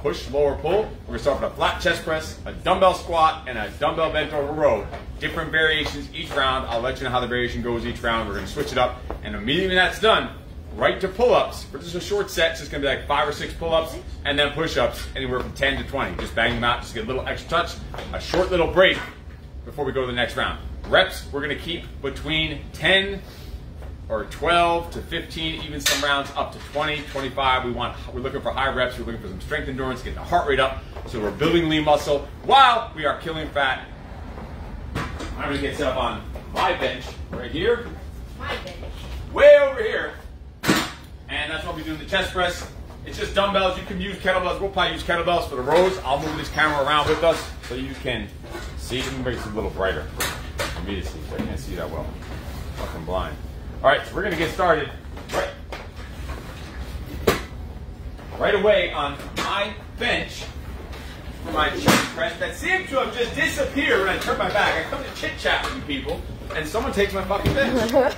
push, lower, pull. We're to start with a flat chest press, a dumbbell squat, and a dumbbell bent over row. Different variations each round. I'll let you know how the variation goes each round. We're to switch it up, and immediately that's done, right to pull-ups. For just a short set, it's going to be like five or six pull-ups, and then push-ups, anywhere from 10 to 20. Just bang them out, just get a little extra touch. A short little break before we go to the next round. Reps, we're going to keep between 10 or 12 to 15, even some rounds up to 20, 25. We want, we're looking for high reps. We're looking for some strength endurance, getting the heart rate up. So we're building lean muscle while we are killing fat. I'm to get set up on my bench right here. My bench. Way over here. And that's what we do in the chest press. It's just dumbbells. You can use kettlebells. We'll probably use kettlebells for the rows. I'll move this camera around with us so you can see. Let me make it a little brighter for me to see. I can't see that well. Fucking blind. All right, so we're gonna get started right, right away on my bench for my chest press that seemed to have just disappeared when I turned my back. I come to chit chat with you people, and someone takes my fucking bench. this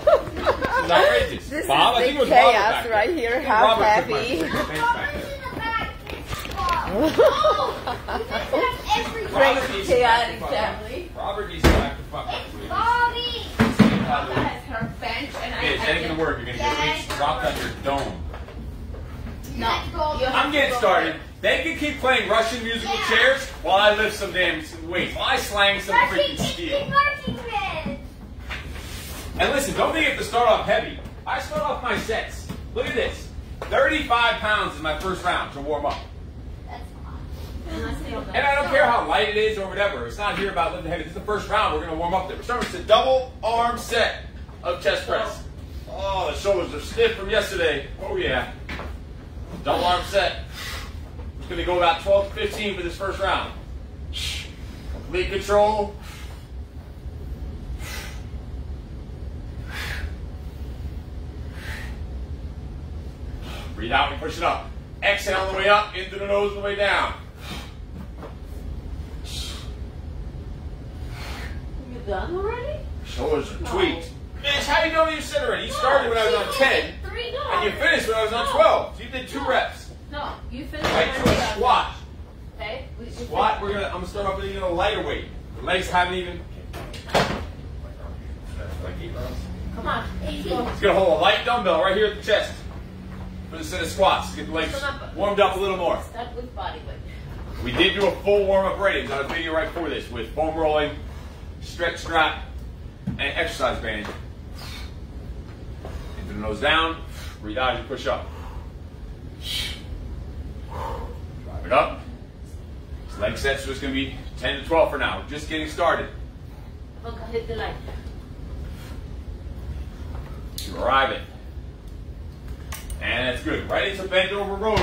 is outrageous. This Bob, I is think it the was Robert chaos back there. right here, how Robert took heavy. bench back there. Great Robert needs to chaotic back the fuck up. family. Robert needs to back the fuck up. Bobby! By the way, has her bench and I Hey, it's ain't gonna work. You're gonna get weights dropped on your dome. No. You I'm getting started. They can keep playing Russian musical Yeah. chairs while I lift some damn weights. While I slang some freaking steel. And listen, don't think you have to start off heavy. I start off my sets. Look at this. 35 pounds is my first round to warm up. And I don't care how light it is or whatever. It's not here about lifting heavy. This is the first round. We're going to warm up there. We're starting with a double arm set of chest press. Oh, the shoulders are stiff from yesterday. Oh, yeah. Double arm set. It's going to go about 12 to 15 for this first round. Complete control. Breathe out and push it up. Exhale on the way up, into the nose on the way down. You done already? Shoulders are tweaked. Oh. Mitch, how do you know you sit already? You started when I was on 10, no. and you finished when I was on 12. So you did two reps. No, you finished. Right to a squat. Okay. Squat, we're gonna I'm gonna start off with even a lighter weight. The legs haven't even Come on. It's gonna hold a light dumbbell right here at the chest. For the set of squats. Get the legs warmed up a little more. Start with body weight. We did do a full warm-up rating on a video right before this with foam rolling, stretch strap, and exercise band. The nose down, breathe out as you push up. Drive it up. This leg sets are just gonna be 10 to 12 for now. We're just getting started. Okay, hit the light. You arrive it. And that's good. Right into bent over rows.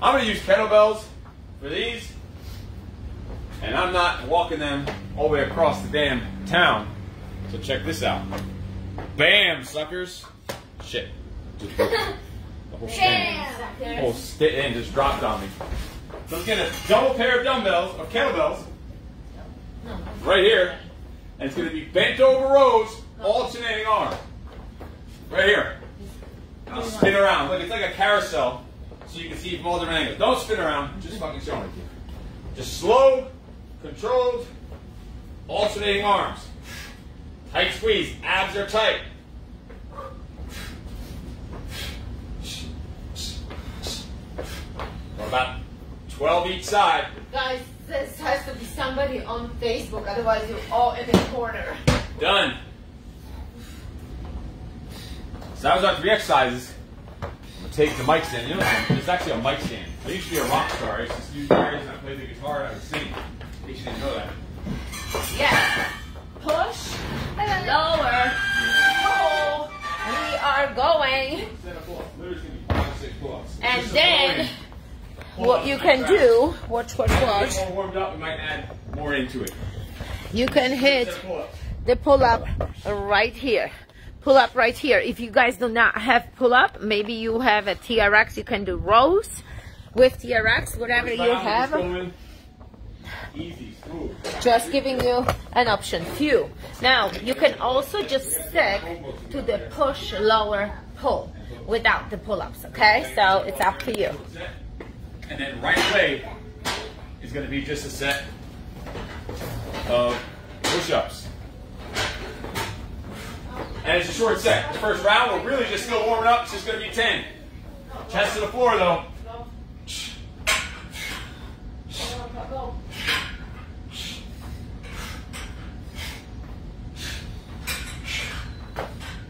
I'm going to use kettlebells for these. And I'm not walking them all the way across the damn town. So check this out. Bam, suckers. Shit. The whole stand. The whole stand just dropped on me. So let's get a double pair of dumbbells, or kettlebells, right here. And it's going to be bent over rows, alternating arm. Right here. And I'll spin around. Look, it's like a carousel, so you can see from all different angles. Don't spin around, just fucking showing it to you. Just slow, controlled, alternating arms. Tight squeeze, abs are tight. Go about 12 each side. Guys, this has to be somebody on Facebook, otherwise you're all in the corner. Done. So that was our three exercises. I'm gonna take the mic stand. You know, it's actually a mic stand. I used to be a rock star. I used to use guitars and I played the guitar and I would sing. In case you didn't know that. Yeah. Push. Lower. Pull. We are going. Set of pull-ups. Literally gonna be five or six pull-ups. And then- What you can do, watch, watch, watch. warmed up, we might add more into it. You can hit Set of pull-ups. the pull up right here. Pull up right here. If you guys do not have pull up, maybe you have a TRX, you can do rows with TRX, whatever you have. Easy. Just giving you an option. Few. Now, you can also just stick to the push lower pull without the pull-ups, okay? So it's up to you. And then right away is going to be just a set of push-ups. And it's a short set. The first round, we're really just still warming up. It's just going to be 10. Chest to the floor, though.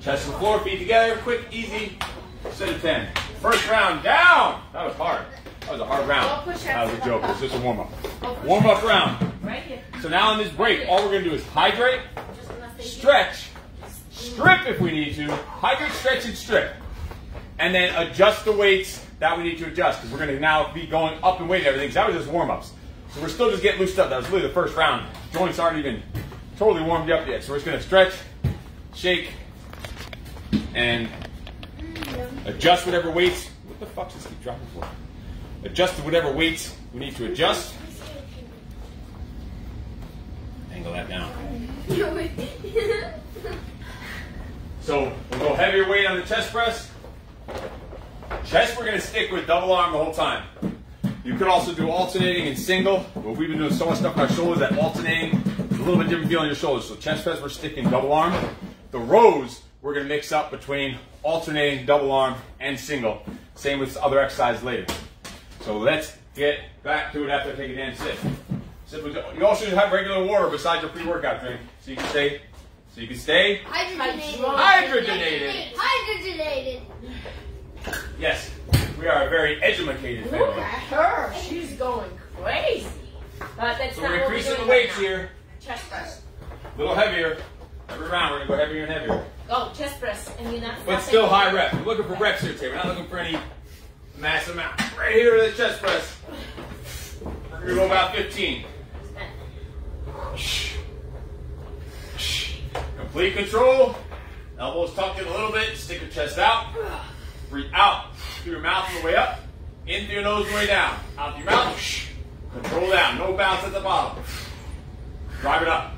Chest to the floor, feet together, quick, easy, set of 10. First round, down! That was hard. That was a hard round. That was a joke. It's just a warm up. Warm up round. Right here. So now in this break, all we're going to do is hydrate, stretch, strip if we need to, hydrate, stretch, and strip. And then adjust the weights that we need to adjust because we're going to now be going up in weight and everything. 'cause that was just warm ups. So we're still just getting loosed up. That was really the first round. Joints aren't even totally warmed up yet. So we're just going to stretch, shake, and adjust whatever weights. What the fuck does this keep dropping for? Adjust to whatever weights we need to adjust. Angle that down. So we'll go heavier weight on the chest press. Chest, we're going to stick with double arm the whole time. You could also do alternating and single, but we've been doing so much stuff on our shoulders that alternating is a little bit different feel on your shoulders. So chest press, we're sticking double arm. The rows, we're going to mix up between alternating, double arm, and single. Same with other exercises later. So let's get back to it after I take a damn. Sip You also should have regular water besides your pre-workout drink, so you can stay, so you can stay Hydrogenated. hydrogenated. Hydrogenated. Yes, we are a very educated Look family. at her. She's going crazy. But that's So not we're increasing doing the weights right here, Chest press. a little heavier. Every round we're gonna go heavier and heavier, Go, chest press. And you're not but still high reps. We're looking for reps here today. We're not looking for any mass amount. Right here with the chest press. We're gonna go about 15. Complete control. Elbows tucked in a little bit. Stick your chest out. Breathe out through your mouth on the way up. In through your nose on the way down. Out through your mouth. Control down. No bounce at the bottom. Drive it up.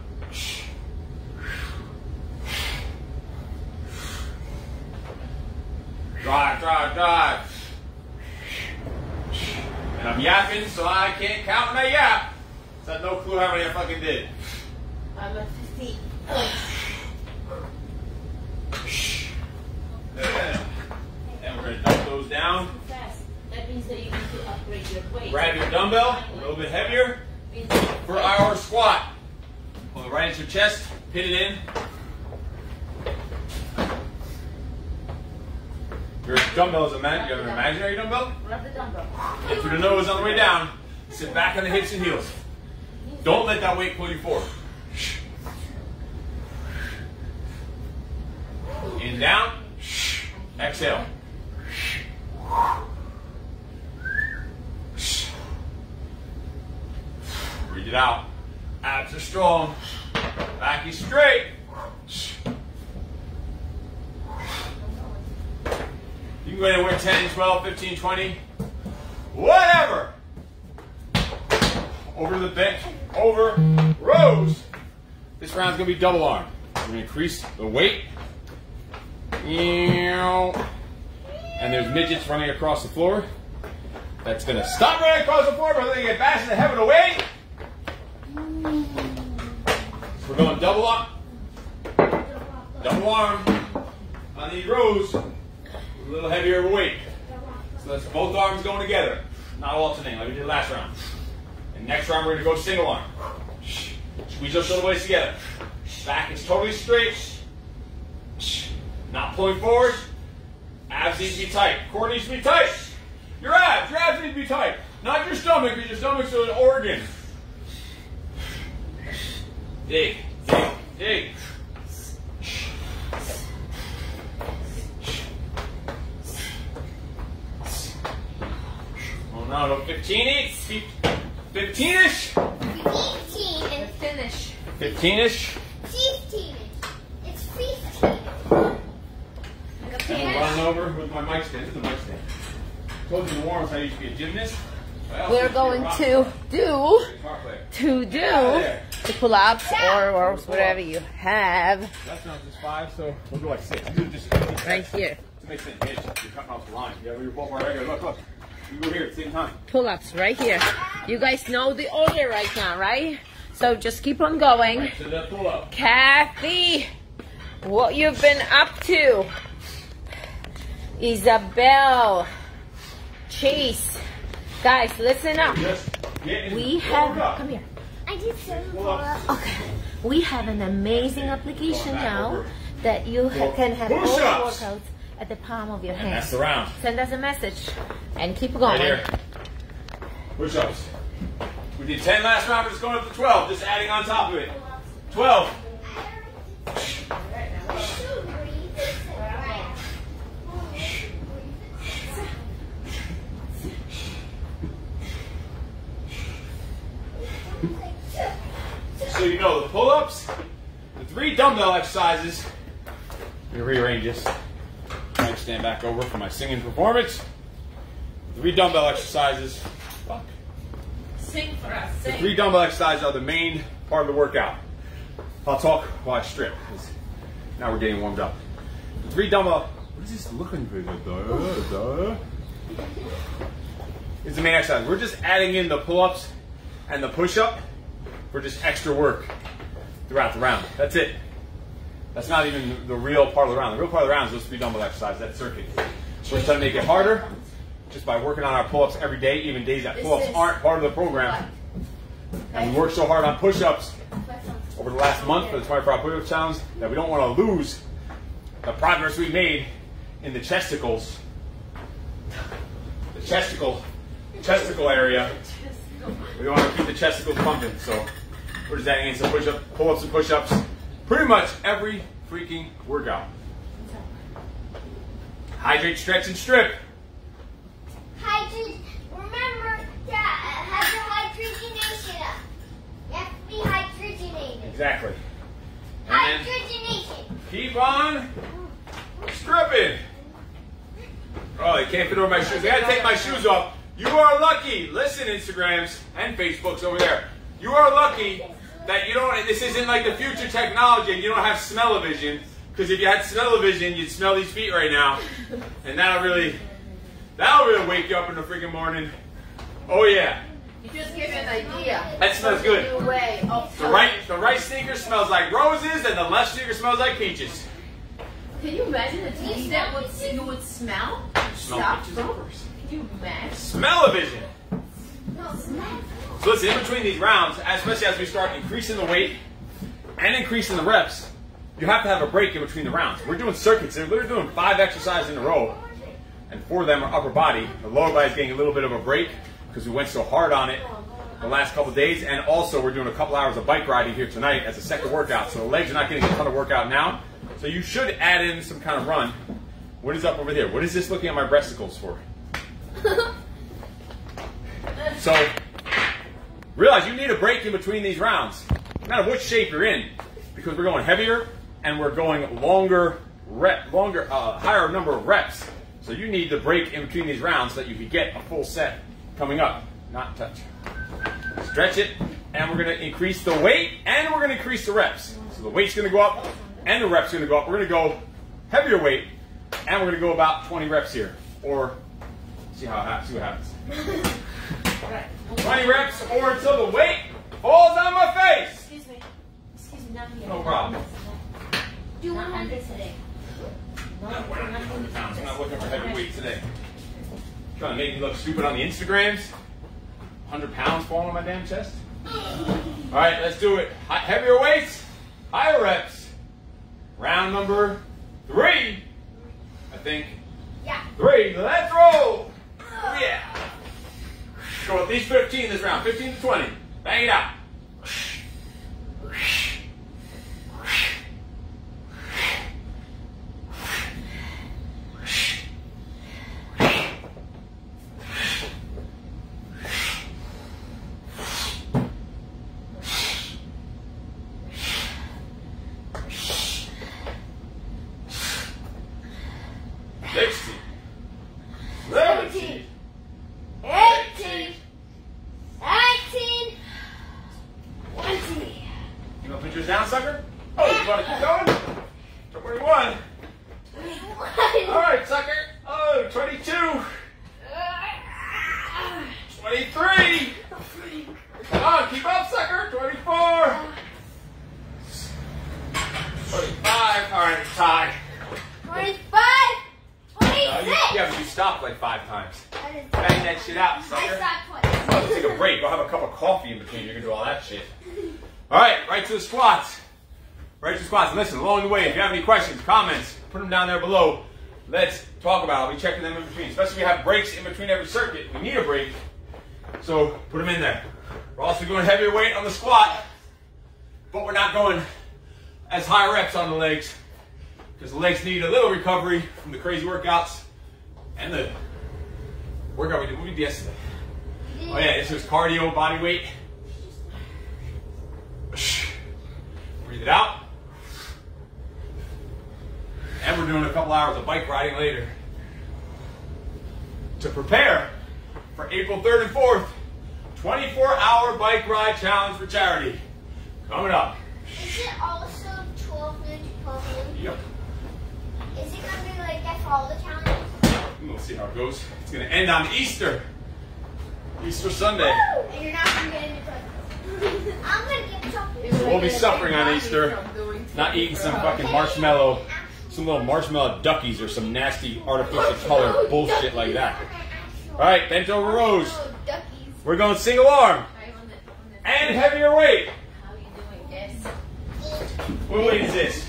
Drive, drive, drive. And I'm yapping, so I can't count my yap. So I have no clue how many I fucking did. I'm at 15. Yeah. And we're gonna dump those down. That means that you need to upgrade your weight. Grab your dumbbell, a little bit heavier, for our squat. Pull it right into your chest, pin it in. Your dumbbell is a man, you have an imaginary dumbbell? Grab the dumbbell. In through the nose on the way down. Sit back on the hips and heels. Don't let that weight pull you forward. In, down. Exhale. Breathe it out. Abs are strong. Back is straight. You can go anywhere 10, 12, 15, 20. Whatever. Over the bench. Over rows. This round's going to be double arm. We're going to increase the weight. And there's midgets running across the floor. That's to stop running across the floor, going to get head with the weight. So we're going double up, Double arm on these rows. A little heavier of a weight. So that's both arms going together, not alternating like we did last round. And next round we're to go single arm. Squeeze those shoulder blades together. Back is totally straight. Not pulling forward. Abs need to be tight. Core needs to be tight. Your abs, your abs need to be tight. Not your stomach, because your stomach's an organ. Dig, dig, dig. Oh no, no, 15 ish. 15 ish. 15 and Finish. 15 ish. 15. It's 15. And I'm running over with my mic stand. This is the mic stand. Told you in the warm-ups I used to be a gymnast. we're going to do to do the pull-ups or, or whatever you have That's not just five, so we'll do like six. You do just right here. to make sense. You're cutting off the line. Yeah, we're both right here. Look, look. You go here at the same time. Pull-ups right here. You guys know the order right now, right? So just keep on going. To the pull up. Kathy, what you've been up to? Isabel, Chase, guys, listen up. Just get in We have come here. I did seven Pull Okay, we have an amazing application now that you ha- can have all the Push-ups. workouts at the palm of your hand. the round. Send us a message and keep Right going. here. Push ups. We did 10 last round, we're just going up to 12, just adding on top of it. 12. So you know the pull ups, the three dumbbell exercises. Me rearrange this. I stand back over for my singing performance. Three dumbbell exercises. Fuck. Sing for us. The three dumbbell exercises are the main part of the workout. I'll talk while I strip. Now we're getting warmed up. The three dumbbell. What is this looking for? Duh, duh. Is the main exercise. We're just adding in the pull-ups and the push-up for just extra work throughout the round. That's it. That's not even the real part of the round. The real part of the round is those three dumbbell exercises, that exercise, that circuit. So We're trying to make it harder just by working on our pull-ups every day, even days that pull-ups aren't part of the program. And we worked so hard on push-ups over the last month for the 24 hour push-up challenge that we don't want to lose the progress we made in the chesticles. The chesticle, chesticle area. We want to keep the chesticles pumping, so we're just adding in some push-up, pull-ups and push-ups, pretty much every freaking workout. Hydrate, stretch, and strip. Hydrogen. Remember to uh, have your hydrogenation up. You have to be hydrogenated. Exactly. And Hydrogenation. keep on stripping. Oh, I can't fit over my shoes. I gotta take my shoes off. You are lucky. Listen, Instagrams and Facebooks over there. You are lucky that you don't. This isn't like the future technology, and you don't have smell-o-vision. Because if you had smell-o-vision, you'd smell these feet right now, and that'll really, that'll really wake you up in the freaking morning. Oh yeah, You just give an idea. that smells good. New way of The right, the right sneaker smells like roses, and the left sneaker smells like peaches. Can you imagine the tea that would you would smell? Smell Stop. peaches you? Smell-o-vision. So listen, in between these rounds, especially as we start increasing the weight and increasing the reps, you have to have a break in between the rounds. We're doing circuits. We're doing five exercises in a row, and four of them are upper body. The lower body is getting a little bit of a break because we went so hard on it the last couple days, and also we're doing a couple hours of bike riding here tonight as a second workout. So the legs are not getting a ton of workout now. So you should add in some kind of run. What is up over there? What is this looking at my breasticles for? So realize you need a break in between these rounds, no matter what shape you're in, because we're going heavier and we're going longer rep, longer, uh, higher number of reps. So you need the break in between these rounds so that you can get a full set coming up. Not touch. Stretch it, and we're going to increase the weight and we're going to increase the reps. So the weight's going to go up and the reps going to go up. We're going to go heavier weight and we're going to go about 20 reps here, or see how it happens. See what happens. 20 reps or until the weight falls on my face. Excuse me. Excuse me, not here. No problem. Do 100 today. Not weighing 100 pounds. I'm not looking for heavy weight today. Trying to make me look stupid on the Instagrams. 100 pounds falling on my damn chest. All right, let's do it. Hi- Heavier weights, higher reps. Round number three. I think. Yeah. Three. Let's roll. Yeah. Go at least 15 this round. 15 to 20. Bang it out. Sixteen. Seventeen. 18. Shoulders down, sucker. Oh, you want to keep going? 21. All right, sucker. Oh, 22. 23. Come on, keep up, sucker. 24. 25. All right, tie. 25, Uh, 26. you, yeah, but you stopped like five times. That is- Bang that shit out, I sucker. stopped twice. Well, let's take a break. We'll have a cup of coffee in between. You're gonna do all that shit. All right, right to the squats. Right to the squats. And listen, along the way, if you have any questions, comments, put them down there below. Let's talk about it. I'll be checking them in between. Especially if we have breaks in between every circuit. We need a break. So put them in there. We're also going heavier weight on the squat, but we're not going as high reps on the legs because the legs need a little recovery from the crazy workouts and the workout we did. What we yesterday. Oh yeah, this is cardio, body weight. Breathe it out. And we're doing a couple hours of bike riding later. To prepare for April 3rd and 4th, 24 hour bike ride challenge for charity. Coming up. Is it also 12 noon to 12 noon? Yep. Is it going to be like that for all the challenges? We'll see how it goes. It's going to end on Easter. Easter Sunday. And you're not going to get into breakfast. I'm going to get chocolate. So we'll be suffering on Easter, not eating some fucking marshmallow, some little marshmallow duckies or some nasty artificial color bullshit like that. All right, bent over rows. We're going single arm and heavier weight. How are you doing this? What weight is this?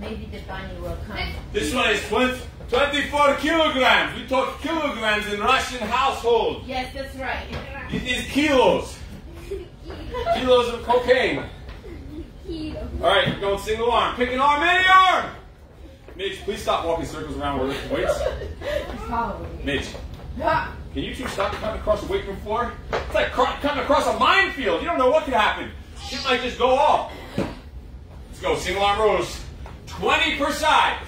Maybe the bunny will come. This one is 20, 24 kilograms. We talk kilograms in Russian household. Yes, that's right. It is kilos. Kilos of cocaine. All right, we're going single arm. Pick an arm, any arm. Mitch, please stop walking circles around where lifting weights. Mitch, can you two stop cutting across the weight room floor? It's like cutting across a minefield. You don't know what could happen. Shit might just go off. Let's go, single arm rows. 20 per side.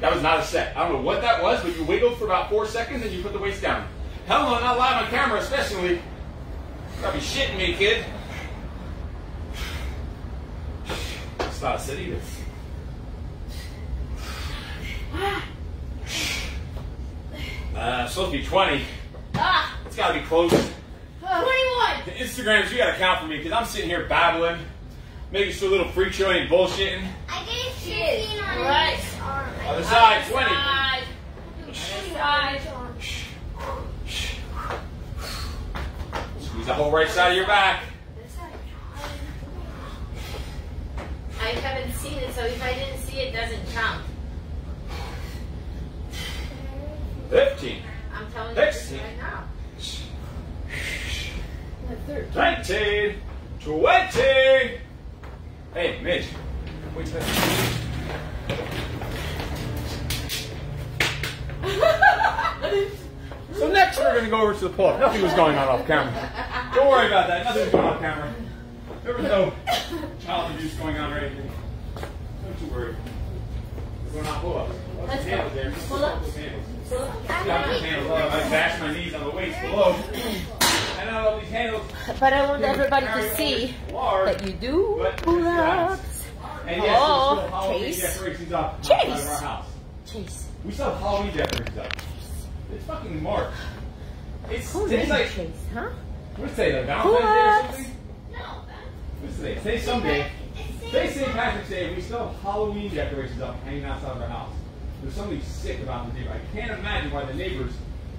That was not a set. I don't know what that was, but you wiggled for about four seconds and you put the weights down. Hell no, not live on camera, especially. You gotta be shitting me, kid. It's not a set either. Uh, it's supposed to be 20. Ah, It's gotta be close. 21. The Instagrams, you gotta count for me, because I'm sitting here babbling, making sure little freak show ain't bullshitting. I get 15 on Right. this arm. Other side, 20. Side. Side. Squeeze the whole right side of your back. I haven't seen it, so if I didn't see it, doesn't count. 15. I'm telling you Next. this right now. 19. 20. Hey, Mitch. Wait a minute. So next we're gonna go over to the pull-up. Nothing was going on off camera. Don't worry about that. Nothing was going on off camera. There was no child abuse going on or anything. Don't you worry. We're going on pull-ups. What's Let's the go. Pull-ups. Those handles. Pull-up. Got those handles. I bashed my knees on the weights below. And now all these handles. But I want everybody to see that you do pull-ups. And yes, Oh, Chase. decorations up Chase. outside of our house. Chase. We still have Halloween decorations up. It's fucking March. It's Who today's like Chase, huh? what's today? Like Valentine's Day or something? No, What's today? Today's someday. Today's St. Patrick's Day. We still have Halloween decorations up hanging outside of our house. There's something sick about the neighbor. I can't imagine why the neighbors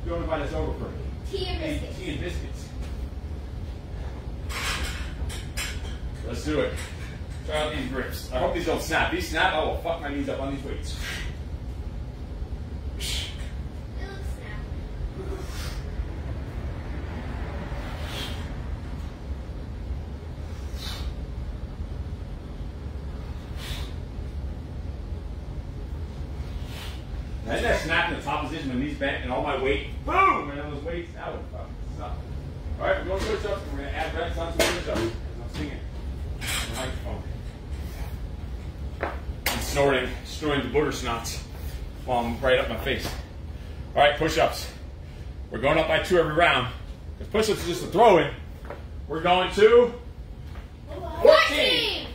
don't invite us over for tea and biscuits. tea and biscuits. Let's do it. Try out these grips. I hope these don't snap. These snap, I will fuck my knees up on these weights. Imagine bent and all my weight, boom, and those weights, that would fucking suck. All right, we're going push ups and we're going to add reps onto push ups. I'm singing. The microphone. I'm snorting, snorting the booger snots while I'm right up my face. All right, push ups. We're going up by two every round. Because push ups is just a throw in. We're going to 14.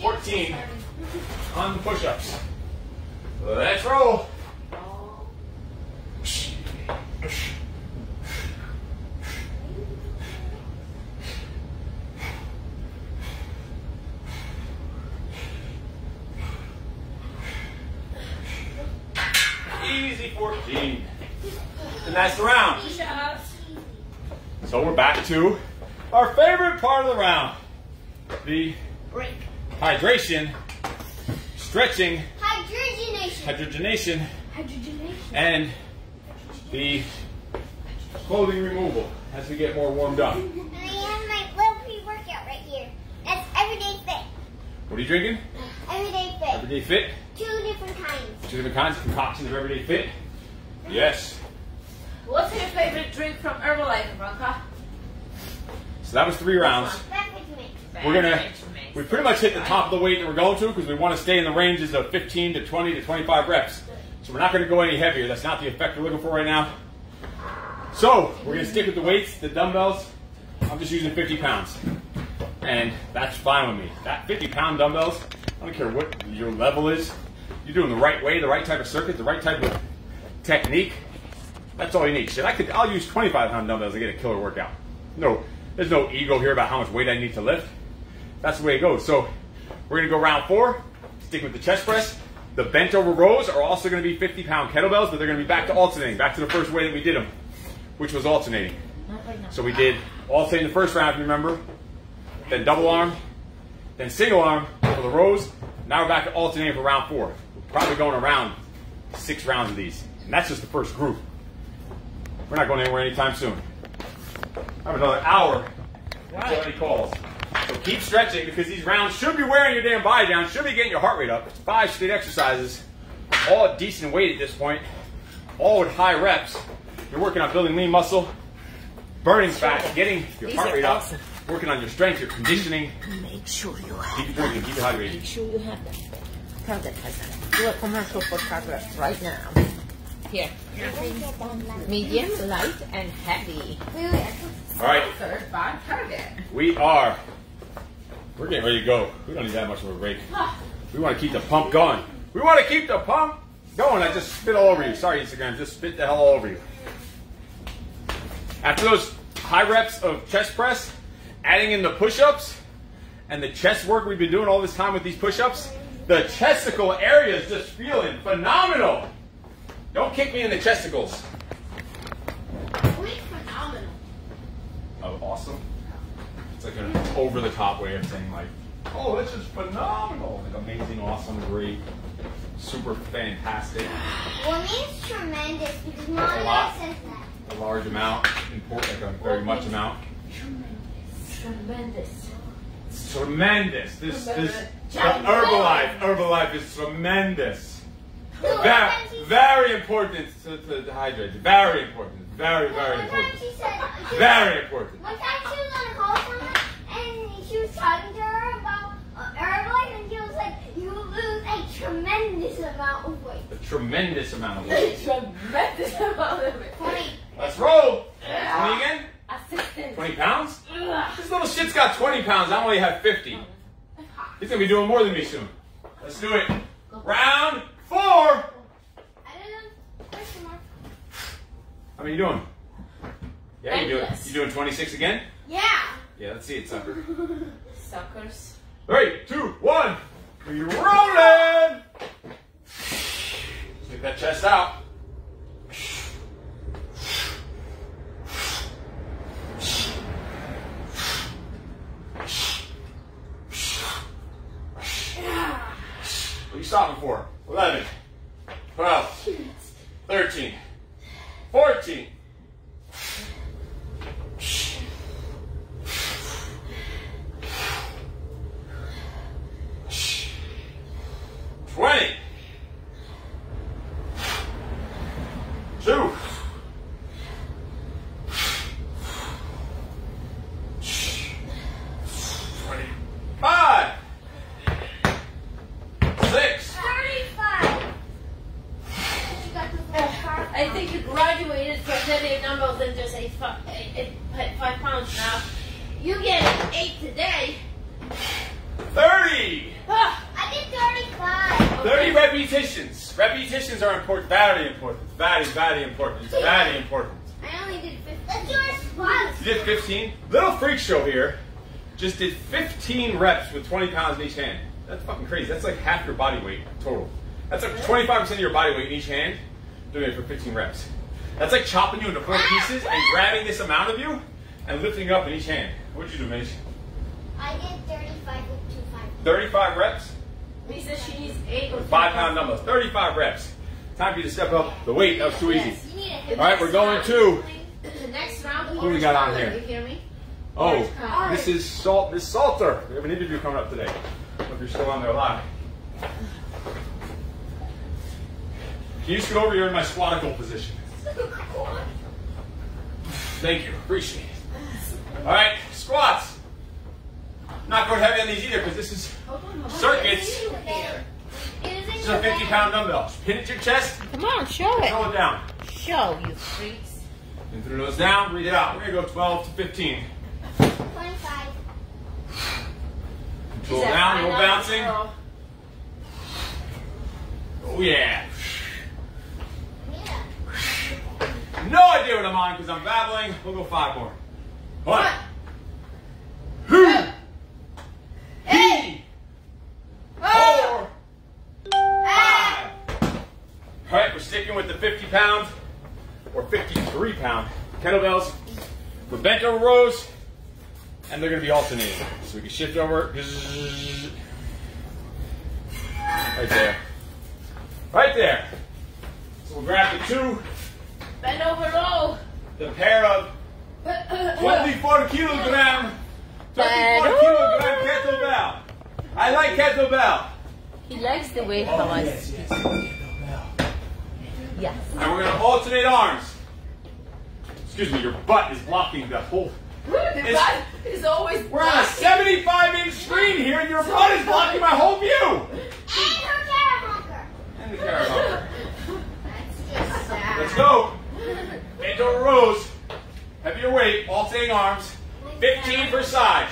14 on the push ups. Let's roll. Easy 14. And that's the round. So we're back to our favorite part of the round. The Break. hydration, stretching, Hydrogenation. hydrogenation, Hydrogenation. and the clothing removal as we get more warmed up. And I have my little pre-workout right here. That's Everyday Fit. What are you drinking? Everyday Fit. Everyday Fit? Two different kinds. Two different kinds of concoctions of Everyday Fit? Yes. What's your favorite drink from Herbalife, Ronka? So that was three rounds. We're gonna, we pretty much hit the top of the weight that we're going to because we want to stay in the ranges of 15 to 20 to 25 reps. So we're not going to go any heavier. That's not the effect we're looking for right now. So we're to stick with the weights, the dumbbells. I'm just using 50 pounds. And that's fine with me. That 50 pound dumbbells, I don't care what your level is. You're doing the right way, the right type of circuit, the right type of technique. That's all you need. Shit, I could, I'll use 25 pound dumbbells to get a killer workout. No, there's no ego here about how much weight I need to lift. That's the way it goes. So we're gonna go round four, stick with the chest press. The bent over rows are also gonna be 50 pound kettlebells, but they're gonna be back to alternating, back to the first way that we did them, which was alternating. So we did alternate in the first round, if you remember, then double arm, then single arm for the rows. Now we're back to alternating for round four. We're probably going around six rounds of these. And that's just the first group. We're not going anywhere anytime soon. I have another hour until any calls. So keep stretching because these rounds should be wearing your damn body down, should be getting your heart rate up. It's five straight exercises, all at decent weight at this point, all with high reps. You're working on building lean muscle, burning fat, getting your heart rate up, working on your strength, your conditioning. Make sure you Keep have it drinking, keep hydrated. Make sure you have that. Target has them. Do a commercial for Target right now. Here. Medium, light, and heavy. Wait, wait. All right, Third by Target. we are. We're getting ready to go. We don't need that much of a break. We want to keep the pump going. We want to keep the pump going. I just spit all over you. Sorry, Instagram. Just spit the hell all over you. After those high reps of chest press, adding in the push-ups and the chest work we've been doing all this time with these push-ups, the chesticle area is just feeling phenomenal. Don't kick me in the chesticles. Wait, phenomenal. Oh, awesome. It's like an over-the-top way of saying like, oh, this is phenomenal. Like amazing, awesome, great, super fantastic. Well, it means tremendous because a Monica lot. says that. A large amount, important, like a very much amount. Tremendous. It's tremendous. This this the Tremendous. Herbalife. Herbalife is tremendous. So Very, one time she- very important to, to, to hydrate. Very important. Very, very important. she said. she was- Very important. One time she was on a call with someone and she was talking to her about uh, Herbalife and he was like, you lose a tremendous amount of weight. A tremendous amount of weight. Tremendous amount of it. Twenty. Let's roll. 20 again? Assistant. 20 pounds? Ugh. This little shit's got 20 pounds. I only have 50. He's gonna be doing more than me soon. Let's do it. Round four. I don't know. Question mark. How many you doing? Yeah, you doing. Endless. You doing 26 again? Yeah. Yeah, let's see it, sucker. Suckers. Three, two, one. We rolling. Stick that chest out. What are you stopping for? 11, 12, 13, 14, 20, 2, 25, 6, Thirty-five. You got the little car. I think you graduated from the repetitions. Repetitions are important. Very important. Very, very important. It's very important. I only did 50. Let's do. You did 15. Little freak show here. Just did 15 reps with 20 pounds in each hand. That's fucking crazy. That's like half your body weight total. That's like 25% of your body weight in each hand doing it for 15 reps. That's like chopping you into four ah! pieces and grabbing this amount of you and lifting you up in each hand. What'd you do, Mace? I did 35 with two five. 35 reps? Lisa, she needs eight or Five pound dumbbells. 35 reps. Time for you to step up the weight. That was too easy. You need a hip. All right, we're going to. The next round, Who we got on here? You hear me? Oh, this is Salt. This Salter. We have an interview coming up today. If you're still on there live. Can you scoot over? You're in my squatical position. Thank you. Appreciate it. All right, squats. Not going heavy on these either because this is circuits. Is a 50 pound dumbbell. Pin it to your chest. Come on, show it. Throw it down. Show, you freaks. And through those down. Breathe it out. We're gonna go 12 to 15. 25. Control down. No bouncing. Oh yeah. Yeah. No idea what I'm on because I'm babbling. We'll go five more. One. Two. Three. Oh. Four. All right, we're sticking with the 50 pound or 53 pound kettlebells. We're bent over rows, and they're going to be alternating. So we can shift over. Right there. Right there. So we'll grab the two, Bend over low. the pair of 24 kilogram, 24 kilogram kettlebell. I like kettlebell. He likes the way how I speak. Yes. And we're gonna alternate arms. Excuse me, your butt is blocking the whole. The It's- is always We're on a 75 inch screen here, and your butt is blocking my whole view. And her carrot. And the carrot honker. That's just sad. Let's go. Bend over rows. Heavier weight, alternating arms. 15 per side.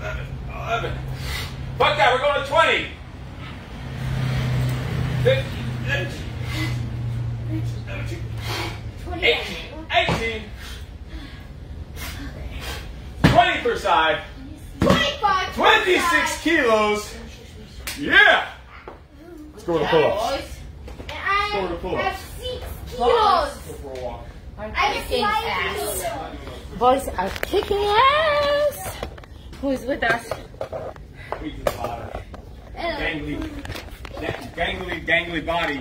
Ten, eleven, eleven. Fuck that, we're going to 20. 15, 17, 18, 18. 20 per side. 25. 26 kilos. Yeah. Let's go with the pull-ups. boys. And Go to pull-ups. have six kilos. Go for a walk. Are I have kicking ass. kilos. Boys are kicking ass. Who's with us? To the. Gangly, gangly, gangly body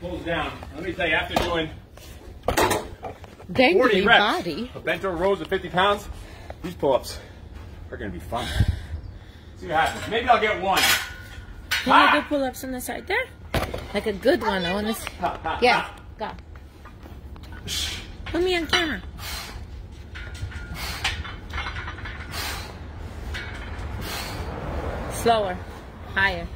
pulls down. Let me tell you, after doing 40 Dangly reps body. of bent over rows of 50 pounds, these pull-ups are going to be fun. See what happens. Maybe I'll get one. Can you do pull-ups on the side there? Like a good one. I want to. See. Ha, ha, Yeah. Go. Put me on camera. Slower. Higher.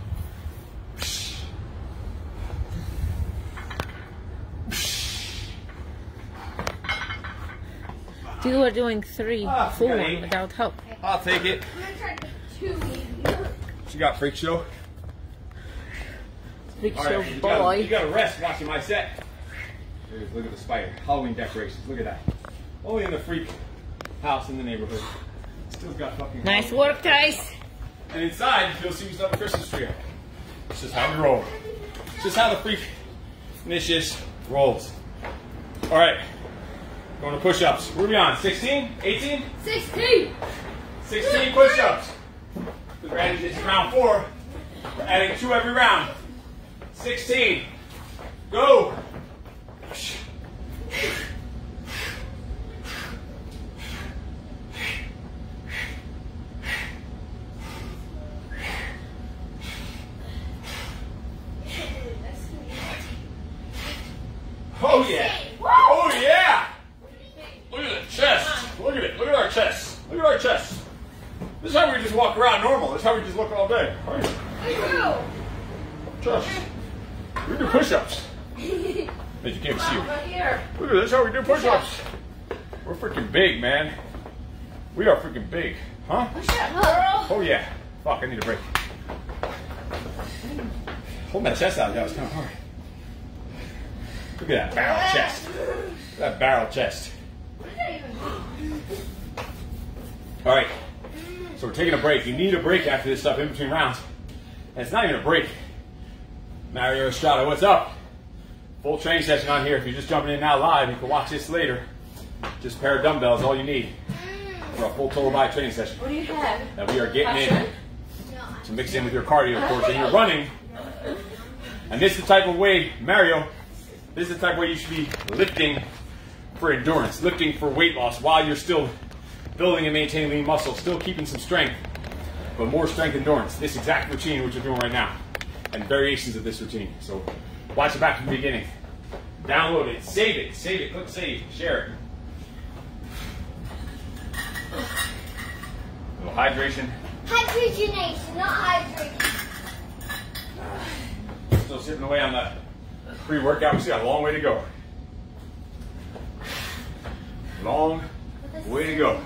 You are doing three, ah, full got one eight. without help. I'll take it. I'm gonna try to do two. She got freak show. Big All show right, you gotta, boy. you gotta rest watching my set. Here, Look at the spider. Halloween decorations. Look at that. Only in the freak house in the neighborhood. Still got fucking. Nice work, guys. And inside, you'll see we still have a Christmas tree. This is how we roll. It's just how the freak Nicious rolls. All right. Going to push-ups. Where are we on? 16? 18? 16. 16 push-ups. We're adding this is round four. We're adding two every round. 16. Go. Oh yeah. Oh yeah. Look at the chest. Look at it. Look at our chest. Look at our chest. This is how we just walk around normal. This is how we just look all day. Right? Chest. We do push-ups. But you can't see here. Look at this, how we do push-ups. We're freaking big, man. We are freaking big. Huh? Push up, girl. Oh yeah. Fuck, I need a break. Hold my chest out, guys. Kind of hard. Look at that barrel chest. Look at that barrel chest. All right. So we're taking a break. You need a break after this stuff in between rounds. And it's not even a break. Mario Estrada, what's up? Full training session on here. If you're just jumping in now live, you can watch this later. Just a pair of dumbbells, all you need for a full total body training session What do you have? that we are getting in to mix in with your cardio, of course, and you're running. And this is the type of way, Mario, this is the type of way you should be lifting for endurance, lifting for weight loss while you're still building and maintaining lean muscle, still keeping some strength, but more strength endurance. This exact routine which you're doing right now, and variations of this routine. So watch it back from the beginning. Download it, save it, save it, click save, share it. A little hydration. Hydrogenation, not hydration. Still sipping away on the pre-workout. We still got a long way to go. Long way to go.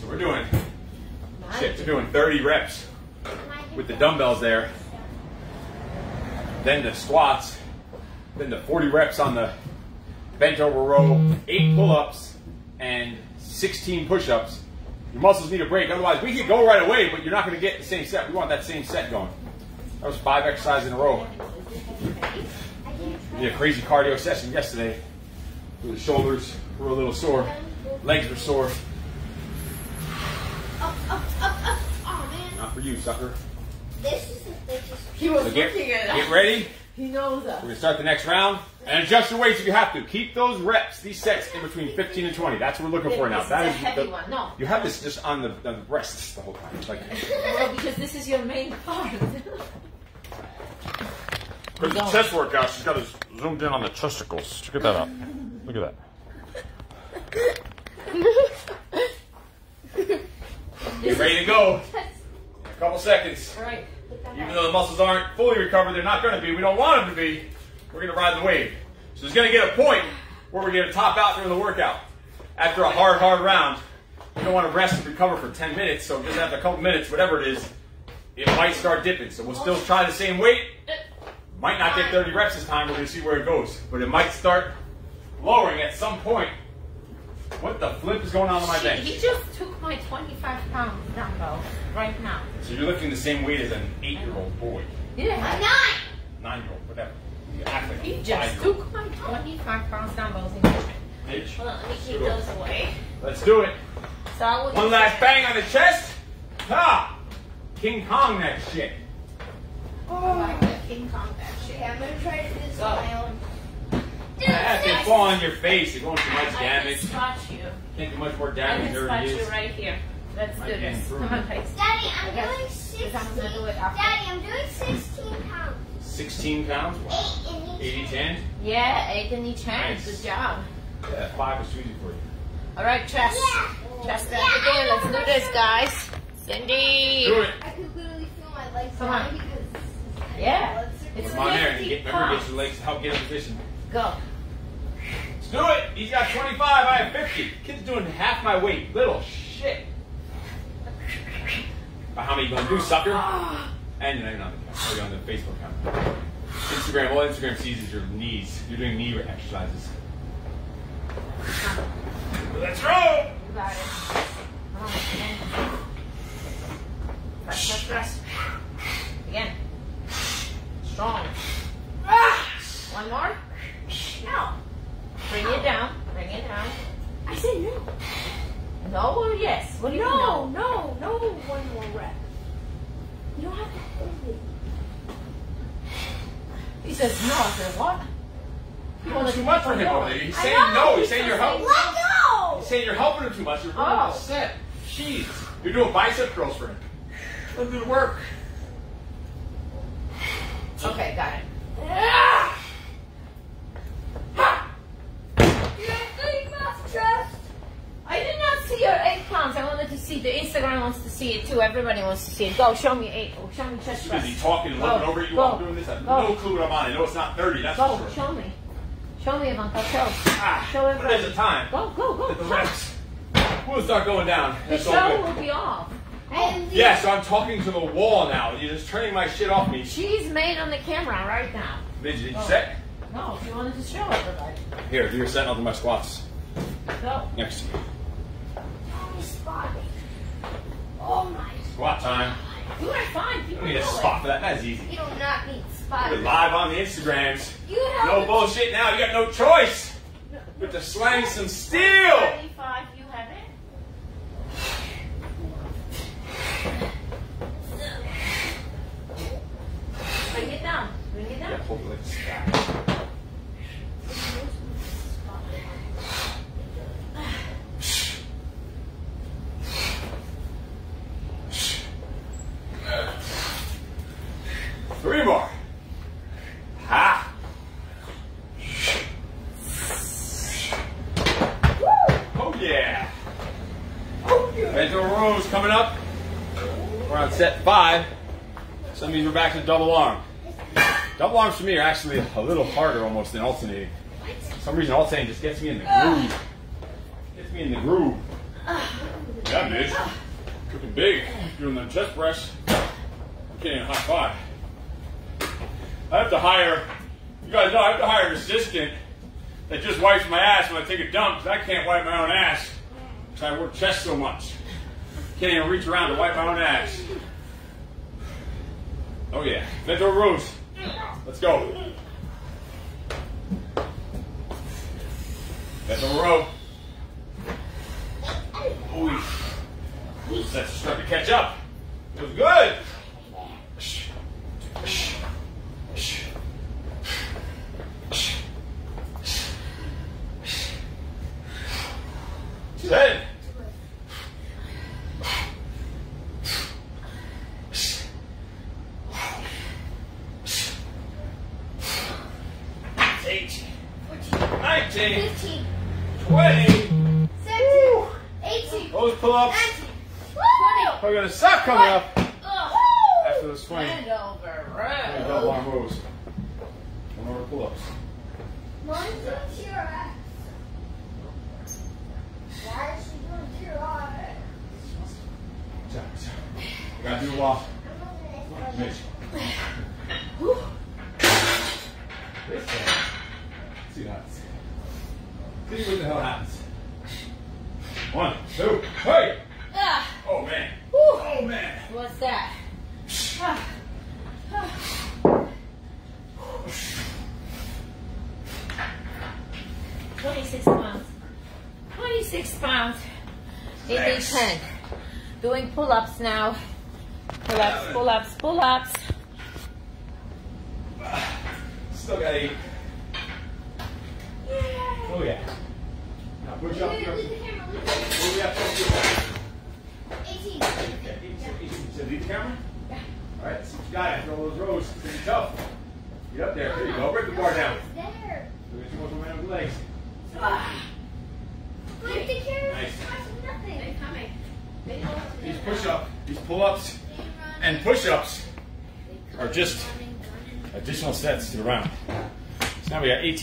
So we're doing shit. We're doing 30 reps with the dumbbells there. Then the squats. Then the 40 reps on the bent over row. Eight pull-ups and 16 push-ups. Your muscles need a break. Otherwise, we could go right away, but you're not going to get the same set. We want that same set going. That was five exercises in a row. We did a crazy cardio session yesterday. The shoulders were a little sore, legs were sore. Up, up, up, up. Oh man, Not for you, sucker. this is this is. He was So get, looking at get ready. He knows We're gonna start the next round and adjust your weights if you have to. Keep those reps, these sets in between 15 and 20. That's what we're looking for now. This That is a is heavy the- one. No. You have this just on the, on the breasts the whole time. It's like Well, because this is your main part. because the chest workout, she's got us zoomed in on the testicles. Check that out. Look at that. Get ready to go. A couple seconds. All right. Even though the muscles aren't fully recovered, they're not going to be. We don't want them to be. We're going to ride the wave. So there's going to get a point where we're going to top out during the workout. After a hard, hard round, you don't want to rest and recover for 10 minutes. So just after a couple minutes, whatever it is, it might start dipping. So we'll still try the same weight. Might not get 30 reps this time. We're going to see where it goes. But it might start lowering at some point. What the flip is going on on my She, bench? he just took my 25 pound dumbbell right now. So you're lifting the same weight as an eight-year-old boy, Yeah. Nine. nine-year-old, whatever. You act like He just took my 25 pound dumbbells in his hand. Bitch. Hold on, let me Let's keep do it. those away. Let's do it. So I will One last bang on the chest. Ha! King Kong that shit. Oh, like the King Kong that shit. Okay, I'm gonna try to do this on my own. Dude, That can this- fall on your face. You're going too much I can spot you. Can't do much more I damage can spot you right here. Let's do this. Come on, guys. Daddy, I'm doing 16. I'm gonna do it after. Daddy, I'm doing 16 pounds. 16 pounds. Wow. 8 in each 80 hand. 10. Yeah, eight in each hand. Nice. Good job. Yeah, five was too easy for you. All right, chest. Yeah. Chest back Yeah, again. Let's do know. this, guys. Cindy. Do it. I could literally feel my legs Come on. because Yeah. It's Come on there get, remember get your legs, help get in position. Go. Let's do it. He's got 25. I have 50. Kid's doing half my weight. Little shit. But how many you gonna do, sucker? And you're not even on the, oh, on the Facebook account. Instagram, all Instagram sees is your knees. You're doing knee exercises. Let's roll! You got it. Oh, Again. Press, press, press. Again. Strong. Ah! One more. No. Bring it down. Bring it down. I said no. No or yes? What do you No, mean no, no one more rep. You don't have to hold it. He says no. I said what? You wanna Too do much it for him more. over there. He's I saying know, no. He's he's saying you're helping. Let go! He's saying you're helping him too much. You're ruining Oh. the set. Jeez. You're doing bicep curls for him. Let him do the work. Okay, got it. Ah! You're three months chest. I did not see your eight pounds. I wanted to see. The Instagram wants to see it too. Everybody wants to see it. Go, show me eight. Show me chest press. busy talking and Go, looking over at you go, while I'm doing this. I have go. no clue what I'm on. I know it's not 30, that's Go, for sure. show me. Show me, Ivanka. Show. Ah, show everybody. there's a time. Go, go, go. The reps will start going down. The That's all show will be off. And the- Yeah, so I'm talking to the wall now. You're just turning my shit off me. She's made on the camera right now. Midge, did you Oh. set? No, she wanted to show everybody. Here, do your set. I'll do my squats Go. next to you. Squat time. You are fine. You don't need a spot for that. That's easy. You do not need We're live on the Instagrams. You have No bullshit now. You got no choice but to slang some steel. 35, you have it? Bring it down. Bring it Yeah, down. hold it like this. Three more. Ha! Oh yeah. Bento rows coming up. We're on set five. So that means we're back to double arm. Double arms for me are actually a little harder almost than alternating. For some reason alternating just gets me in the groove. Gets me in the groove. Yeah, bitch. Looking big. Doing the chest press. I'm getting high five. I have to hire, you guys know I have to hire an assistant that just wipes my ass when I take a dump because I can't wipe my own ass. Because I work chest so much. Can't even reach around to wipe my own ass. Oh yeah, Bento rows. Let's go. Bento row. Ooh. That's starting to catch up. Feels good. Ten. Eighteen. 19. 15, 20. 17, 18, Those pull-ups 19, 20. are gonna suck coming up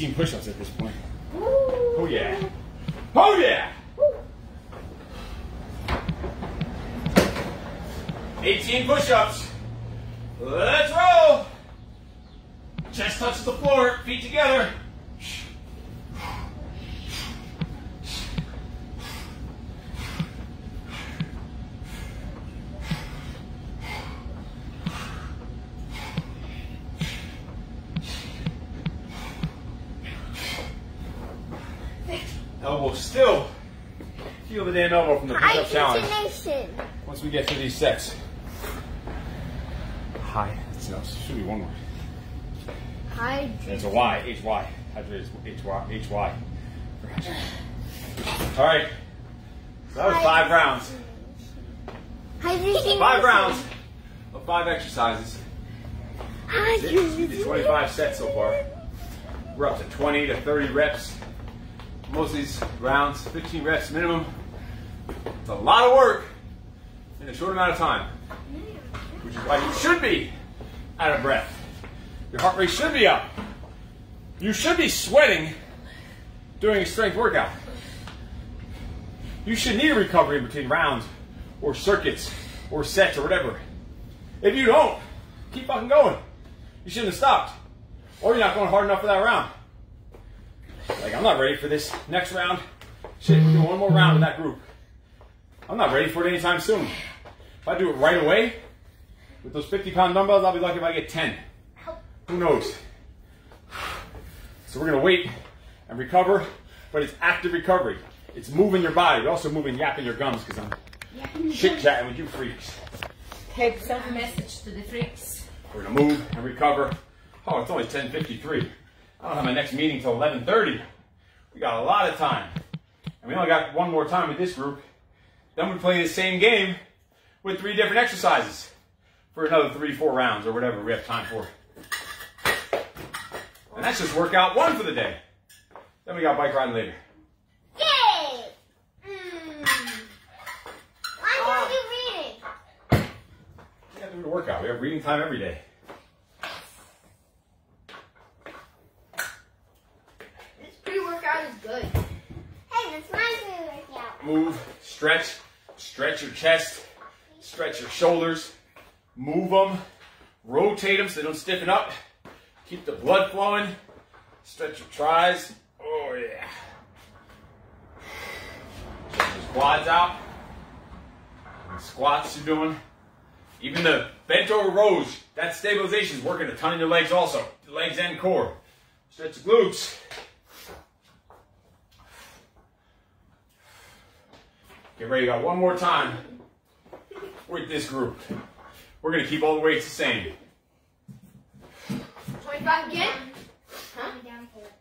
16 push-ups. Get through these sets. Hi. No, should be one more. It's a Y. H Y. Hydrate H Y. H Y. All right. So that was five rounds. Five rounds of five exercises. We did 25 sets so far. We're up to 20 to 30 reps. Most of these rounds, 15 reps minimum. It's a lot of work in a short amount of time, which is why you should be out of breath. Your heart rate should be up. You should be sweating during a strength workout. You should need a recovery between rounds or circuits or sets or whatever. If you don't, keep fucking going. You shouldn't have stopped. Or you're not going hard enough for that round. Like, I'm not ready for this next round. Shit, we're doing one more round in that group. I'm not ready for it anytime soon. If I do it right away, with those 50 pound dumbbells, I'll be lucky if I get 10. Who knows? So we're gonna wait and recover, but it's active recovery. It's moving your body, but also moving yapping your gums because I'm chit chatting with you freaks. Take some message to the freaks. We're gonna move and recover. Oh, it's only 10:53. I don't have my next meeting till 11:30. We got a lot of time, and we only got one more time with this group. Then we play the same game with three different exercises for another three, four rounds or whatever we have time for. And that's just workout one for the day. Then we got bike riding later. Yay! Mm. Why don't you read? We have to do the workout. We have reading time every day. This pre-workout is good. Hey, that's my favorite workout. Move, stretch, stretch your chest, stretch your shoulders, move them, rotate them so they don't stiffen up. Keep the blood flowing. Stretch your tris. Oh yeah. Stretch quads out. Squats you're doing. Even the bent over rows, that stabilization is working a ton in your legs also. Legs and core. Stretch your glutes. Get ready, got one more time with this group. We're gonna keep all the weights the same. 25 again? I'm down for it.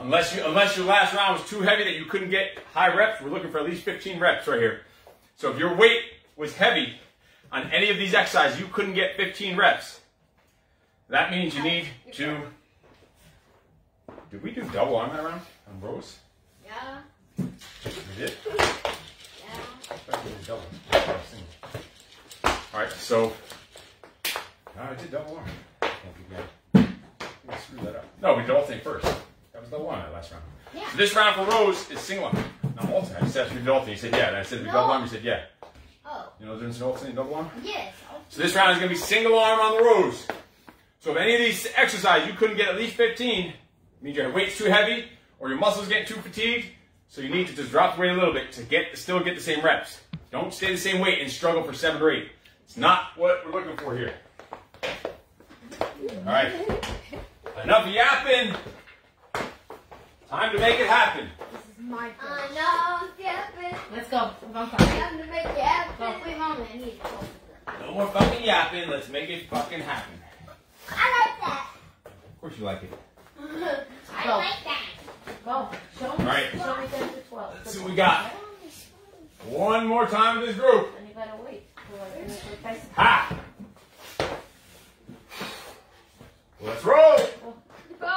Unless you unless your last round was too heavy that you couldn't get high reps, we're looking for at least 15 reps right here. So if your weight was heavy on any of these exercises, you couldn't get 15 reps. That means you need to. Did we do double on that round on rows? Yeah. We did. Yeah. I thought we did double. All right, so no, I did double arm. I think we got- we screwed that up. No, we did alternate first. That was double arm that last round. Yeah. So this round for rows is single arm, not alternate. I just asked you to do alternate. You said yeah, and I said we No. double arm. You said yeah. Oh, You know the difference in alternate and double arm? yes. So this round is going to be single arm on the rows. So if any of these exercises you couldn't get at least 15, it means your weight's too heavy or your muscles get too fatigued. So you need to just drop the weight a little bit to get still get the same reps. Don't stay the same weight and struggle for seven or eight. It's not what we're looking for here. All right. Enough yapping. Time to make it happen. This is my turn. I know, Stephanie. Let's go. Come on, come. Time to make it happen. Wait, mama, I need to close. No more fucking yapping. Let's make it fucking happen. I like that. Of course you like it. I Go. like that. Go. Show me. All right. Show me 10 to 12. Let's see what we got. One more time with this group. And you gotta wait. Ha! Let's roll! Go!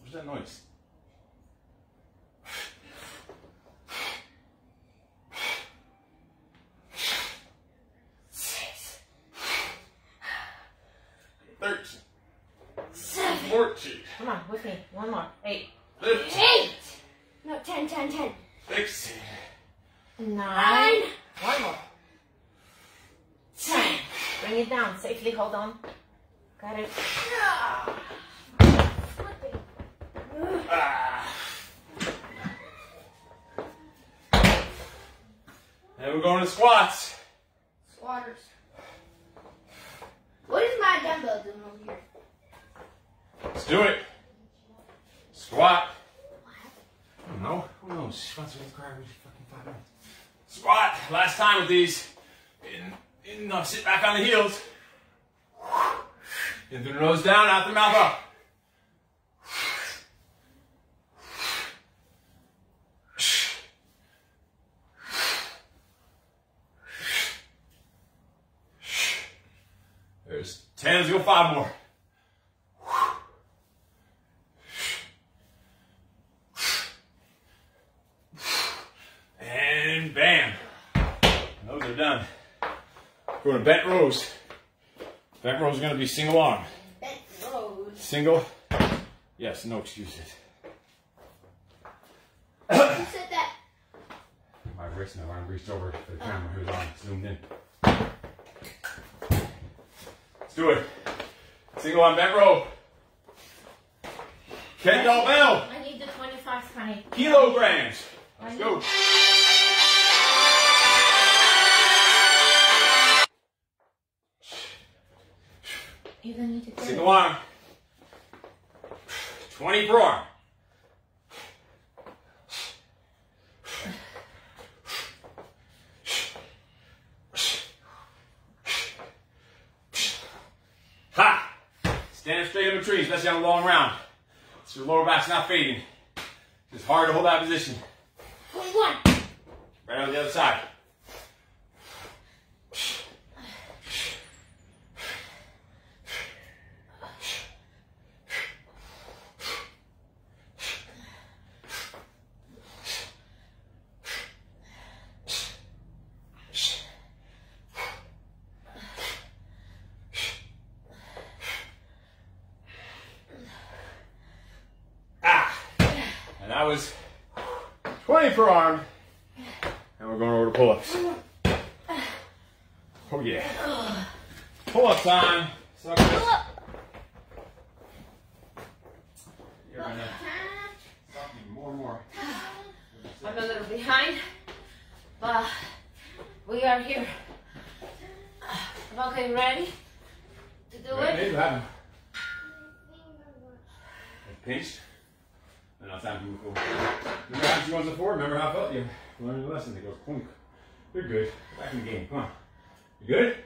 What's that noise? Thirteen. Fourteen. Come on, with me. One more. Eight. Fifteen. Eight! No, ten, ten, ten. Sixteen. Nine. One more. Ten. Bring it down. Safely hold on. Got it. Ah. And we're going to squats. Squatters. What is my dumbbell doing over here? Let's do it. Squat. I don't know. Who knows? Squats are required every fucking five minutes. Squat. Last time with these. In, in, uh, sit back on the heels. In through the nose down, out the mouth up. There's 10, let's go five more. And bam. Those are done. We're Going to bent rows. Bent rows are going to be single arm. Bent road. Single. Yes, no excuses. Who said that? My wrist now, I reached over to the camera who's on, zoomed in. Do it. Single arm bent row. Kettlebell bell. I need the 25 honey. Kilograms. Let's go. You need to get Single arm. 20 per arm. Ha! Stand up straight in between, especially on a long round. So your lower back's not fading. It's hard to hold that position. 21. Right on the other side. Ah! And that was 20 per arm. And we're going over to pull-ups. Oh yeah. Pull-up time. Suckers. You're gonna suck me more and more. I'm a little behind, but we are here. Okay, ready to do Right, it? Him. Pinched. And now it's time to move forward. Remember how she goes forward? Remember how I felt you learned the lesson. It goes clunk. You're good. Back in the game. Come on. You good?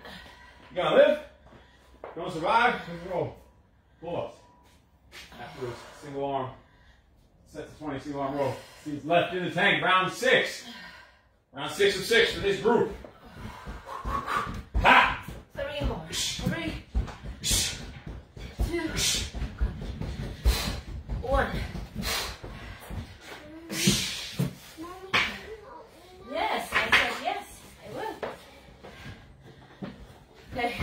You gonna live? You gonna survive? Let's roll. Pull ups. Afterwards, single arm. Set to 20, single arm roll. Seats left in the tank. Round six. Round six of six for this group. Ha! Three more. Three, two, one. Yes, I said yes. I will. Okay,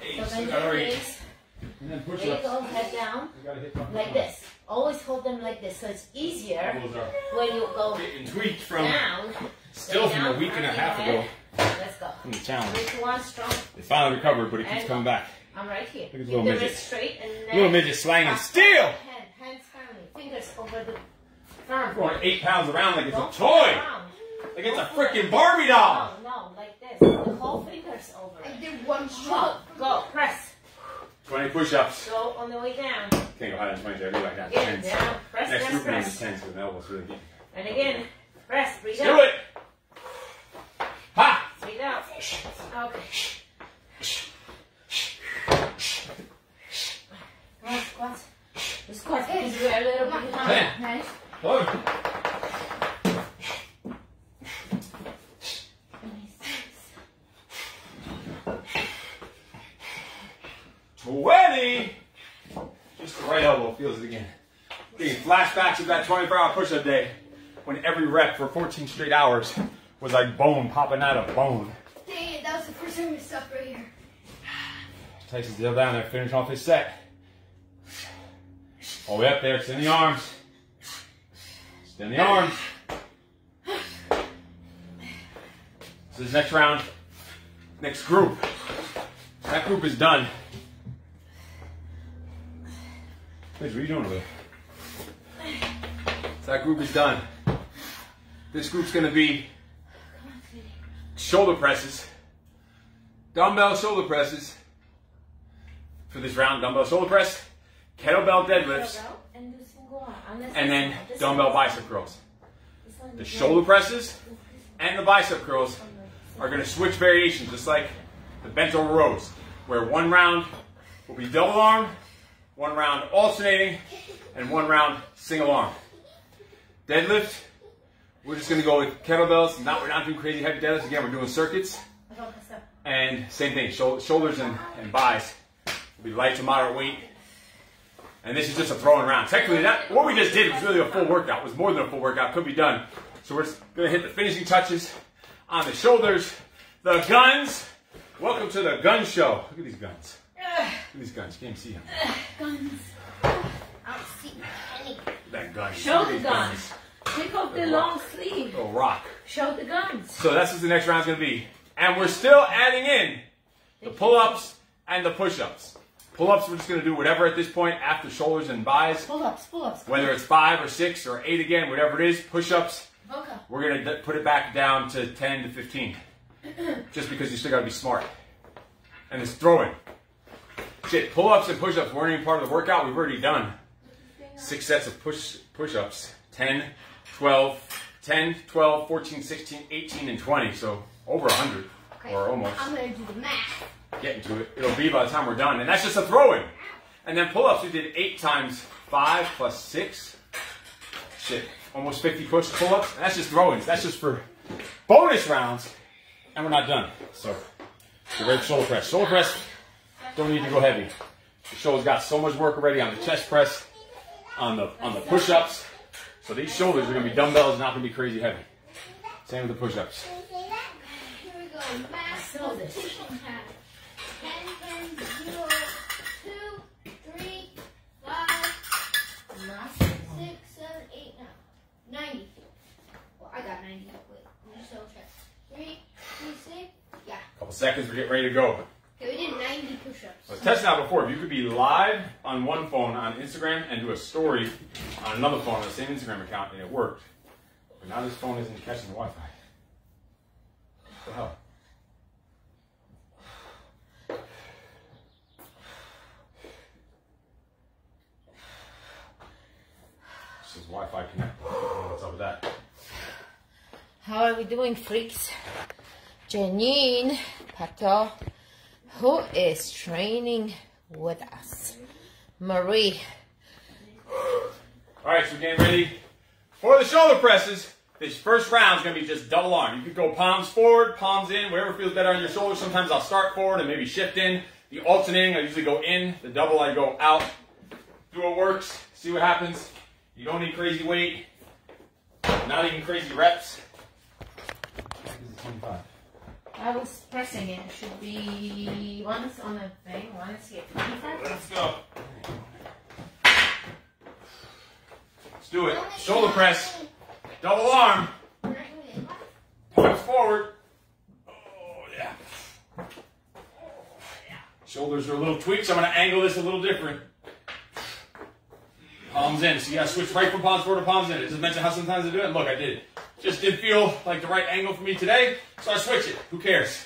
Hey, so so bend got your already- knees. And then push There you ups. go, head down, You gotta hit the like this. Always hold them like this, so it's easier when you go getting tweaked from down. still Stay from a week and a half your ago. Let's go. from the challenge. Three, two, one, strong. They finally recovered, but it keeps coming back. I'm right here. Look at Keep little the midget. straight and then Little midget slanging back. steel. Hand, hands firmly, fingers over the firm. Going eight pounds around like it's a Don't toy. turn around. Like it's a freaking Barbie doll. No, no, like this. The whole fingers over. I did one Go, stroke. go, press. 20 push-ups. So on the way down. Can't go higher than 20 there. Go back down. Again, tens. down. Press, Next press, press. Is 10, so the elbows really getting. And again, press, breathe Let's out. Do it. Ha! Breathe out. Okay. Come on, squat. The squat is a little bit higher. Nice. Oh. 20. Just the right elbow feels it again. The flashbacks of that 24-hour push-up day when every rep for 14 straight hours was like bone popping out of bone. Dang it, that was the first time we stopped right here. Tyson, still down there, finish off his set. Oh, All the way up there, extend the arms. Extend the arms. This is next round, next group. That group is done. Paige, what are you doing over there? So that group is done. This group's gonna be shoulder presses, dumbbell shoulder presses for this round, dumbbell shoulder press, kettlebell deadlifts, And do single arm. Unless and this then dumbbell bicep curls. The shoulder presses and the bicep curls are going to switch variations, just like the bent over rows, where one round will be double arm, one round alternating, and one round single arm. Deadlift, we're just going to go with kettlebells. Not we're not doing crazy heavy deadlifts. Again, we're doing circuits, And same thing, shoulders and, and bis will be light to moderate weight. And this is just a throwing round. Technically, that what we just did was really a full workout. It was more than a full workout. Could be done. So we're just gonna hit the finishing touches on the shoulders, the guns. Welcome to the gun show. Look at these guns. Look at these guns. You can't see them. Guns. I don't see any. That gun. Show the these guns. Take off the long sleeve. Little rock. Show the guns. So that's what the next round's gonna be. And we're still adding in the pull-ups and the push-ups. Pull-ups, we're just gonna do whatever at this point after shoulders and bis. Pull ups, pull ups. Whether it's five or six or eight again, whatever it is, push-ups, Okay. we're gonna put it back down to 10 to 15. Just because you still gotta be smart. And it's throwing. Shit, pull-ups and push-ups weren't even part of the workout. We've already done six sets of push push-ups. 10, 12, 10, 12, 14, 16, 18, and 20. So over 100 Okay. or almost I'm gonna do the math. getting to it. It'll be by the time we're done. And that's just a throw-in. And then pull-ups, we did eight times five plus six. Shit, almost 50 push pull-ups. And that's just throw-ins. That's just for bonus rounds. And we're not done. So, ready for shoulder press. Shoulder press, don't need to go heavy. The shoulder's got so much work already on the chest press, on the on the push-ups. So these shoulders are gonna be dumbbells, not gonna be crazy heavy. Same with the push-ups. Can we say that? Here we go. Math Saw this. competition time. 10, 10, 0, 2, 3, 5, 6, 7, 8, 9. 90. Well, I got 90. Wait, let me just double check. 3, 3, 6. Yeah. Couple seconds, we're getting ready to go. Okay, we did 90 testing out before. If you could be live on one phone on Instagram and do a story on another phone on the same Instagram account, and it worked. But now this phone isn't catching the Wi-Fi. What the hell? Wi-Fi connect. What's up with that? How are we doing, freaks? Janine Pato, who is training with us. Marie, All right, so we're getting ready for the shoulder presses. This first round is going to be just double arm. You could go palms forward, palms in, whatever feels better on your shoulders. Sometimes I'll start forward and maybe shift in. The alternating, I usually go in. The double, I go out. Do what works. See what happens. You don't need crazy weight. Not even crazy reps. This is 25. I was pressing it. It should be one is on the thing, one is here. Let's go. Let's do it. Shoulder press. Double arm. Arms forward. Oh, oh, yeah. Shoulders are a little tweaked, so I'm going to angle this a little different. Palms in. So you got to switch right from palms forward to palms in. It just mentioned how sometimes I do it. Look, I did. Just didn't feel like the right angle for me today, so I switch it. Who cares?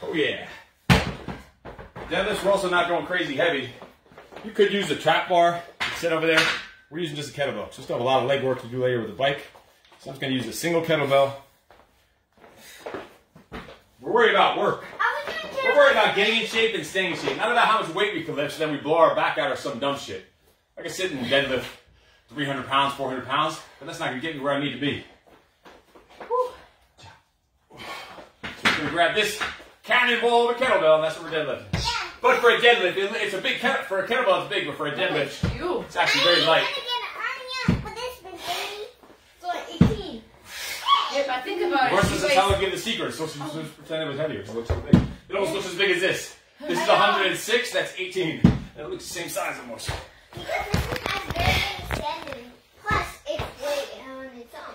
Oh yeah. Deadlifts, we're also not going crazy heavy. You could use a trap bar. Sit over there. We're using just a kettlebell. So we still have a lot of leg work to do later with the bike. So I'm just gonna use a single kettlebell. We're worried about work. I was gonna We're worried about getting in shape and staying in shape. Not about how much weight we can lift, so then we blow our back out or some dumb shit. I can sit and deadlift 300 pounds, 400 pounds, but that's not gonna get me where I need to be. So we're gonna grab this cannonball of a kettlebell, and that's what we're deadlifting. But for a deadlift, it's a big kettle. For a kettlebell, it's big, but for a deadlift, it's actually very light. It's like 18. Yeah, but think about Of it. course, She this is weighs- how we give the secret. So she's just pretend it was heavier. It looks so big. It almost looks as big as this. This is 106. That's 18. And it looks the same size almost. Because this has very extended. Plus, it's weight on its own.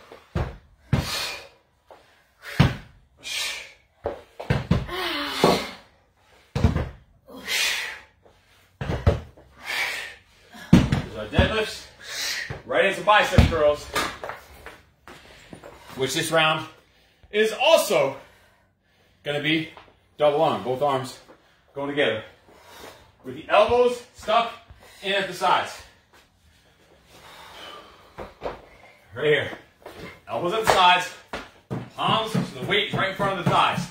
There's our deadlifts. Right into bicep curls. Which this round is also going to be double arm. Both arms going together. With the elbows stuck in at the sides. Right here. Elbows at the sides. Palms, so the weight right in front of the thighs.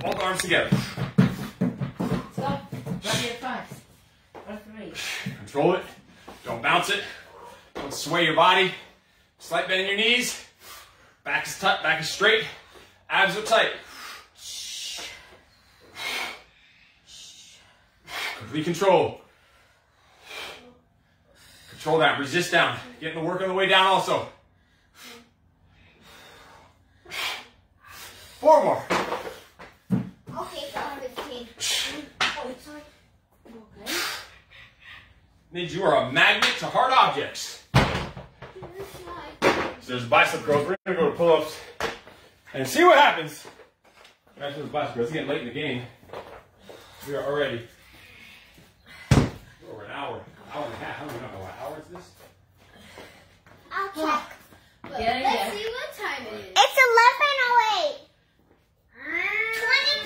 Both arms together. Go. Run your fives. Or three. Control it. Don't bounce it. Don't sway your body. Slight bend in your knees. Back is tight. Back is straight. Abs are tight. Complete control. Control that, Resist down. Getting the work on the way down also. Four more. Okay, so 15. Oh, sorry. Okay. Means you are a magnet to hard objects. So there's bicep curls. We're gonna go to pull-ups and see what happens. After those bicep curls, it's getting late in the game. We are already over an hour, hour and a half. I don't even know what hour is this. I'll check. But Yeah, let's yeah. see what time it is. It's 11.08.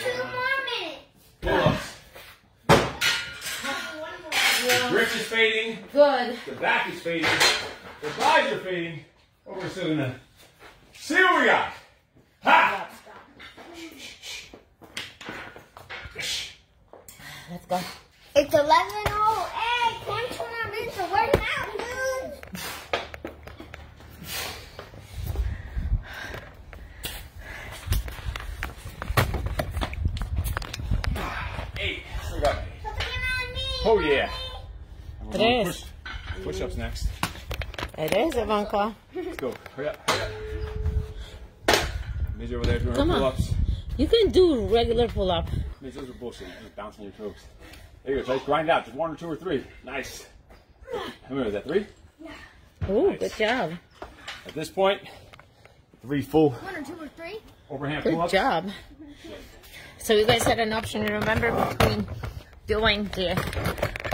22 more minutes. Pull-ups. One more. The grip is fading. Good. The back is fading. The thighs are fading. But we're still gonna see what we got. Ha! Let's go. It's 11.08. 22 more minutes of working out, dude. Eight. We got eight. Put it on me. Oh yeah. It is. Push, push-ups next. It is, Ivanka. Let's go. Hurry up. Hurry. Midge over there doing her Come on. pull-ups. You can do regular pull up. Midge, those are bullshit. You're just bouncing your toes. There you go. Try to grind out. Just one or two or three. Nice. How many was that? Three? Yeah. Ooh, good job. At this point, three full One or two or three. overhand Good pull-ups. Good job. So you guys had an option, to remember, between doing the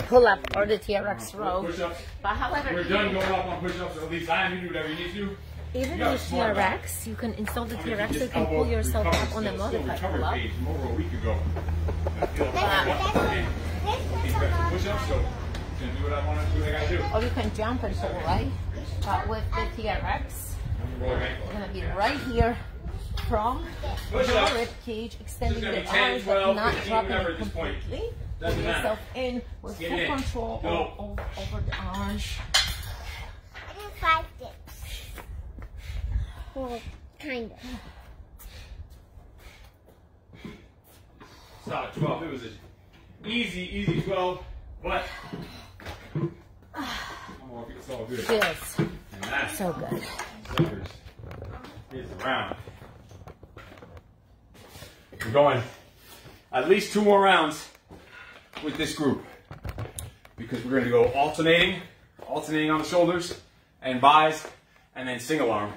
pull up or the TRX row. Push-ups. But however, We're done going up on push-ups. Or at least I am. You do whatever you need to. even You got with smart back. TRX, you can install the I mean, TRX so you can pull yourself recovery up on a still- still modified recovery pull up. page from over a week ago. Feel That's, better. that's, These that's, reps that's, of push-ups, so gonna do what I want to do. What I gotta do. Or you can jump and pull, right? But with the TRX, you're gonna be right here from Push your rib cage, extending gonna the be 10, arms, but not 15, dropping whatever it at this point. completely. Doesn't Put matter. yourself in with Get full in. control Go. o- o- over the arms. I did five dips. Well, kind of. Solid 12. It was an easy, easy 12, but I'm gonna it's all good. Yes, And that's so good. Suckers is around. We're going at least two more rounds with this group because we're going to go alternating, alternating on the shoulders and bis, and then single arm.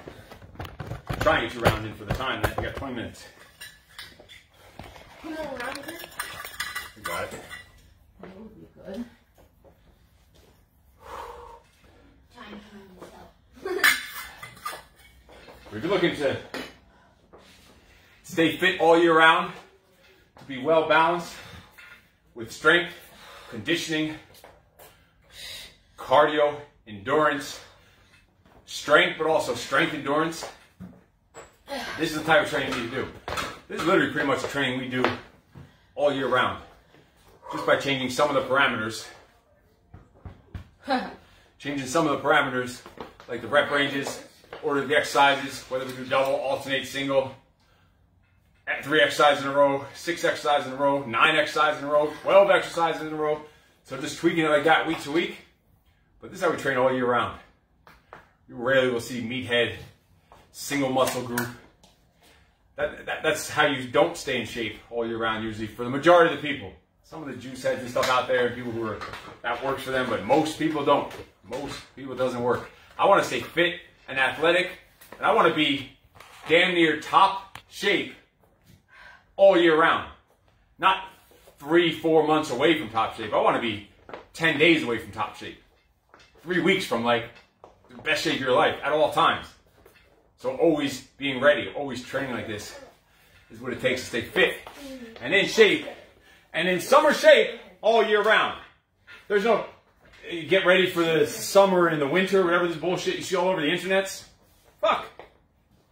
Try and get two rounds in for the time. Then you got 20 minutes. Round You got it. That would be good. Time for myself. If you're looking to stay fit all year round, to be well balanced with strength, conditioning, cardio, endurance, strength, but also strength endurance, this is the type of training you need to do. This is literally pretty much the training we do all year round. Just by changing some of the parameters. changing some of the parameters, like the rep ranges, order of the exercises, whether we do double, alternate, single, three exercises in a row, six exercises in a row, nine exercises in a row, 12 exercises in a row. So just tweaking it like that week to week. But this is how we train all year round. You rarely will see meathead, single muscle group. That, that, that's how you don't stay in shape all year round usually for the majority of the people. Some of the juice heads and stuff out there, people who are, that works for them, but most people don't. Most people doesn't work. I want to stay fit and athletic, and I want to be damn near top shape all year round. Not three, four months away from top shape. I want to be 10 days away from top shape. Three weeks from like the best shape of your life at all times. So always being ready, always training like this is what it takes to stay fit and in shape and in summer shape all year round. There's no get ready for the summer and the winter, whatever this bullshit you see all over the internets. Fuck.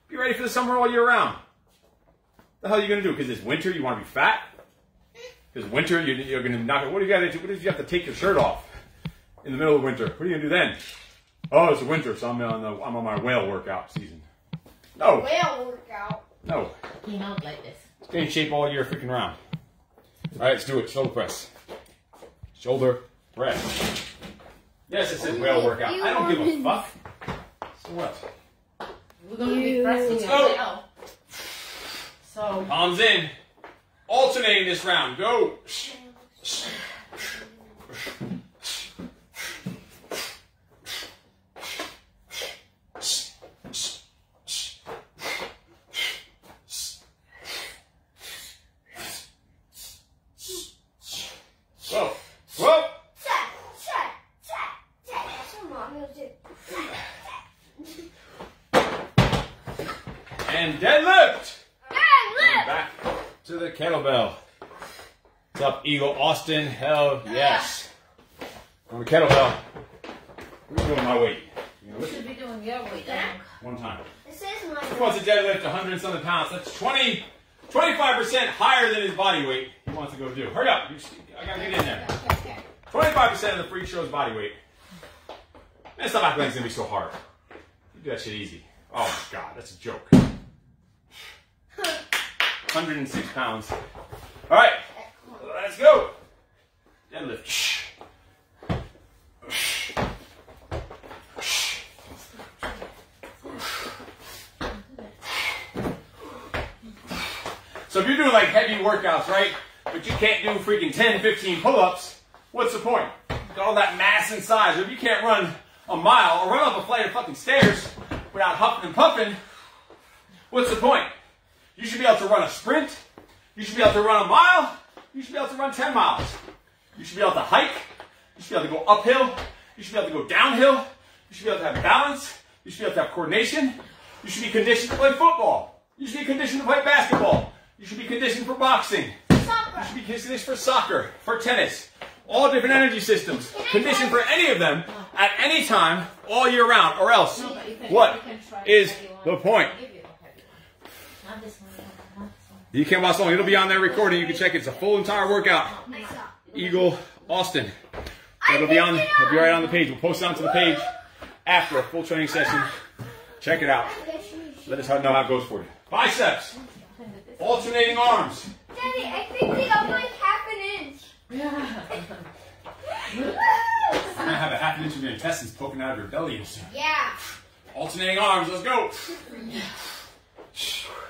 Be ready for the summer all year round. The hell are you gonna do? Because it's winter, you want to be fat? Because winter, you're, you're gonna knock it. What do you gotta do? What if you have to take your shirt off in the middle of winter? What are you gonna do then? Oh, it's winter, so I'm on the I'm on my whale workout season. No, Whale workout. no. He knows like this. Stay in shape all year freaking round. All right, let's do it. Shoulder press. Shoulder press. Yes, it says whale workout. I don't give a fuck. So what? We're gonna be pressing oh. Let's go. Now. So Palms in. Alternating this round. Go. Whoa. Whoa. Check, check, check, check. That's what mommy will do. And deadlift. Hey, look! Back to the kettlebell. What's up, Eagle Austin? Hell yes. On the kettlebell. We're doing my weight. You gonna you lift should be doing your weight. Dad. one time. This is my He wants to deadlift 100 and something pounds. That's 20, 25% higher than his body weight. He wants to go do. Hurry up. You, I gotta get in there. 25% of the freak show's body weight. Man, stop acting like it's gonna be so hard. You do that shit easy. Oh my god, that's a joke. 106 pounds. All right, let's go. Deadlift. So if you're doing like heavy workouts, right? But you can't do freaking 10, 15 pull-ups, what's the point? Got all that mass inside. So if you can't run a mile or run up a flight of fucking stairs without huffing and puffing, what's the point? You should be able to run a sprint. You should be able to run a mile. You should be able to run 10 miles. You should be able to hike. You should be able to go uphill. You should be able to go downhill. You should be able to have balance. You should be able to have coordination. You should be conditioned to play football. You should be conditioned to play basketball. You should be conditioned for boxing. You should be conditioned for soccer, for tennis. All different energy systems. Conditioned for any of them at any time, all year round, or else. What you can try is the point? You can't watch long. It'll be on there recording. You can check it. It's a full entire workout. Eagle Austin. It'll be on. It'll be right on the page. We'll post it onto the page after a full training session. Check it out. Let us know how it goes for you. Biceps. Alternating arms. Daddy, I think we got like half an inch. You're gonna have a half an inch of your intestines poking out of your belly. Yeah. Alternating arms. Let's go.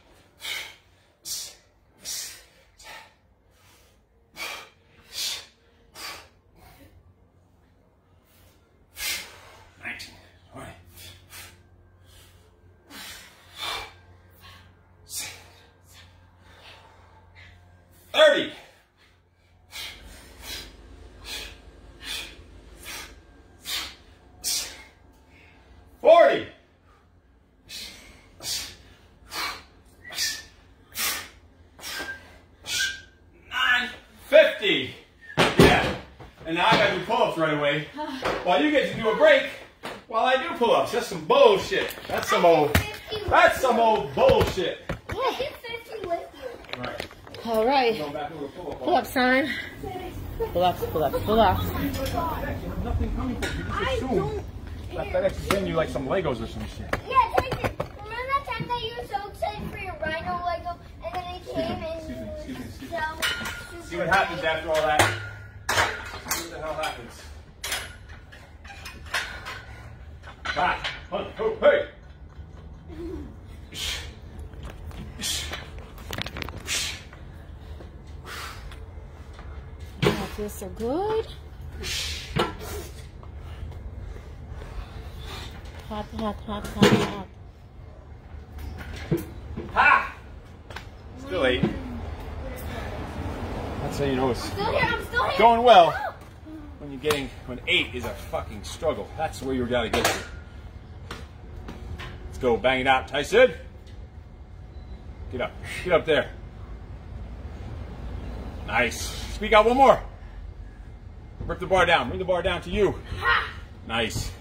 Nineteen, twenty. Thirty. Forty. Nine. Fifty. Yeah. And now I gotta do pull-ups right away. While you get to do a break while I do pull-ups. That's some bullshit. That's some old that's some old bullshit. I did 50 with you. Right. All right. Go back over to pull-up. Pull up sign. Pull ups, pull ups, pull ups. Nothing coming for you. You just assume. That FedEx is sending you like some Legos or some shit. Yeah, Tyson, remember that time that you were so excited for your rhino Lego and then it came and Excuse me, excuse me, excuse me. so See what happens after all that. See what the hell happens. Back. Hunt. Oh, hey. So good. Hot, hot, hot, hot, hot. Ha! Still eight. That's how you know it's Still here, I'm still here. going well. When you're getting, when eight is a fucking struggle. That's where you gotta get to. Let's go, bang it out. Tyson! Get up. Get up there. Nice. Speak out one more. Rip the bar down. Bring the bar down to you. Nice.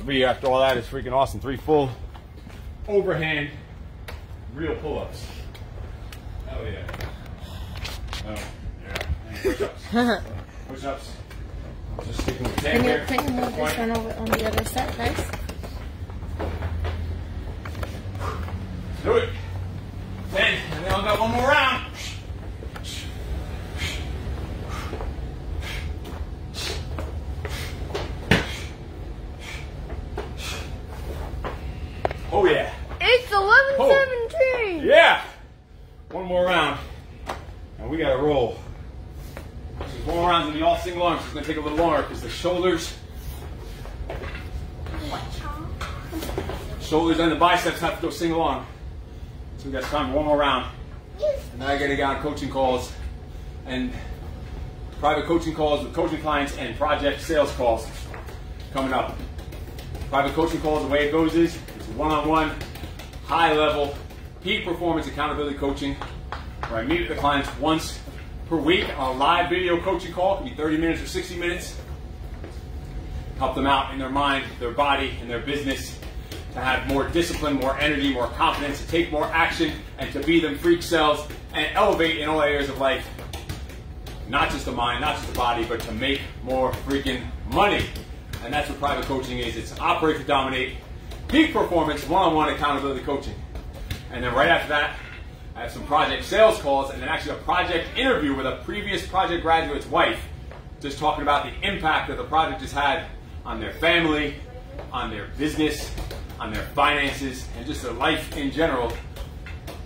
Three after all that is freaking awesome. Three full overhand real pull-ups. Hell yeah. Oh, yeah. Push-ups. Push-ups. Just sticking with 10 Can you, can you move this one over on the other side, guys? Do it. 10. And then I've got one more round. Oh yeah. It's 11:17. Yeah. One more round. And we gotta roll. This is one more round gonna be all single arms. It's gonna take a little longer because the shoulders, shoulders and the biceps have to go single arm. So we got time for one more round. And then I gotta get on coaching calls and private coaching calls with coaching clients and project sales calls coming up. Private coaching calls, the way it goes is it's one-on-one, high-level, peak performance accountability coaching, where I meet with the clients once per week on a live video coaching call. It can be 30 minutes or 60 minutes. Help them out in their mind, their body, and their business to have more discipline, more energy, more confidence, to take more action, and to be them freak cells and elevate in all areas of life. Not just the mind, not just the body, but to make more freaking money. And that's what private coaching is. It's operate to dominate, peak performance, one-on-one accountability coaching. And then right after that, I have some project sales calls and then actually a project interview with a previous project graduate's wife, just talking about the impact that the project has had on their family, on their business, on their finances, and just their life in general.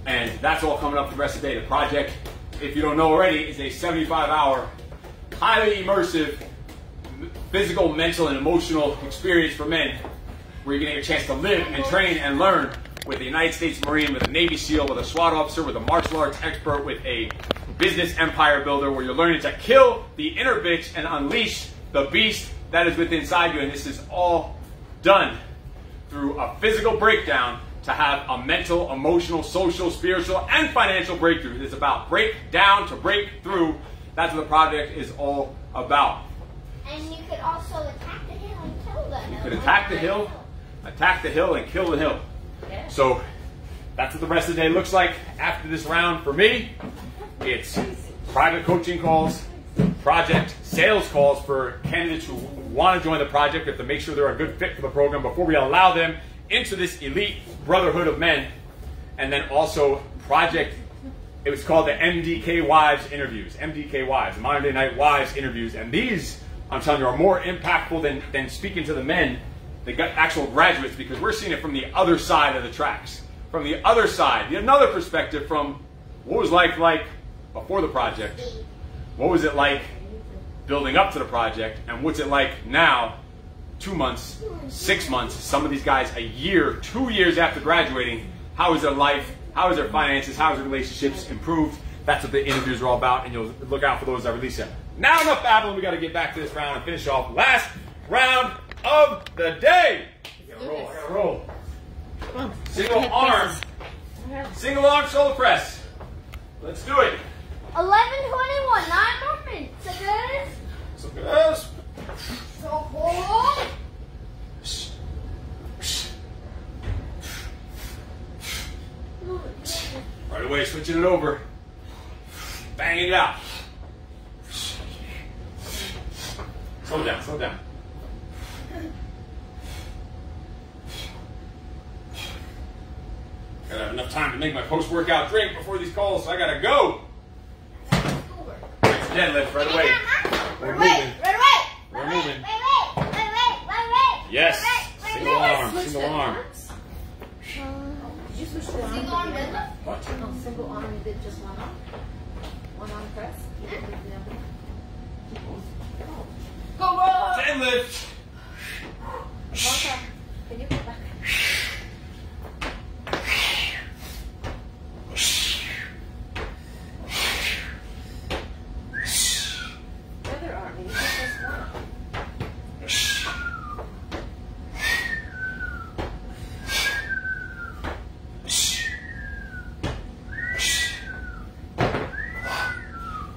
And that's all coming up the rest of the day. The project, if you don't know already, is a 75 hour, highly immersive physical, mental, and emotional experience for men where you're getting a chance to live and train and learn with a United States Marine, with a Navy SEAL, with a SWAT officer, with a martial arts expert, with a business empire builder, where you're learning to kill the inner bitch and unleash the beast that is within inside you. And this is all done through a physical breakdown to have a mental, emotional, social, spiritual, and financial breakthrough. It's about break down to break through. That's what the project is all about. And you could also attack the hill and kill the hill. You could attack the hill, attack the hill, and kill the hill. So that's what the rest of the day looks like after this round for me. It's private coaching calls, project sales calls for candidates who want to join the project. We have to make sure they're a good fit for the program before we allow them into this elite brotherhood of men. And then also project, it was called the MDK Wives interviews, MDK Wives, Monday Night Wives interviews. And these, I'm telling you, are more impactful than, than speaking to the men, the actual graduates, because we're seeing it from the other side of the tracks. From the other side, another perspective from what was life like before the project, what was it like building up to the project, and what's it like now, two months, six months, some of these guys a year, two years after graduating, how is their life, how is their finances, how is their relationships improved? That's what the interviews are all about, and you'll look out for those I release them. Now enough babbling, we got to get back to this round and finish off last round of the day. I gotta roll, I gotta roll. Single arm, single arm shoulder press. Let's do it. 1121, nine more minutes, guys. So yes. So. Right away, switching it over. Banging it out. Slow down, slow down. Gotta have enough time to make my post workout drink before these calls, so I gotta go. Deadlift right away. We're Wait, moving. right away. We're Wait, moving. Wait, wait, wait, wait, wait, wait. Yes. Wait, wait, Single wait, arm, single arm. Did you switch to Single arm deadlift? What? No, single arm, you did just one arm. One arm press. You did the other. Go on! Deadlift. Walter, can you go back? The other arm, you did just one.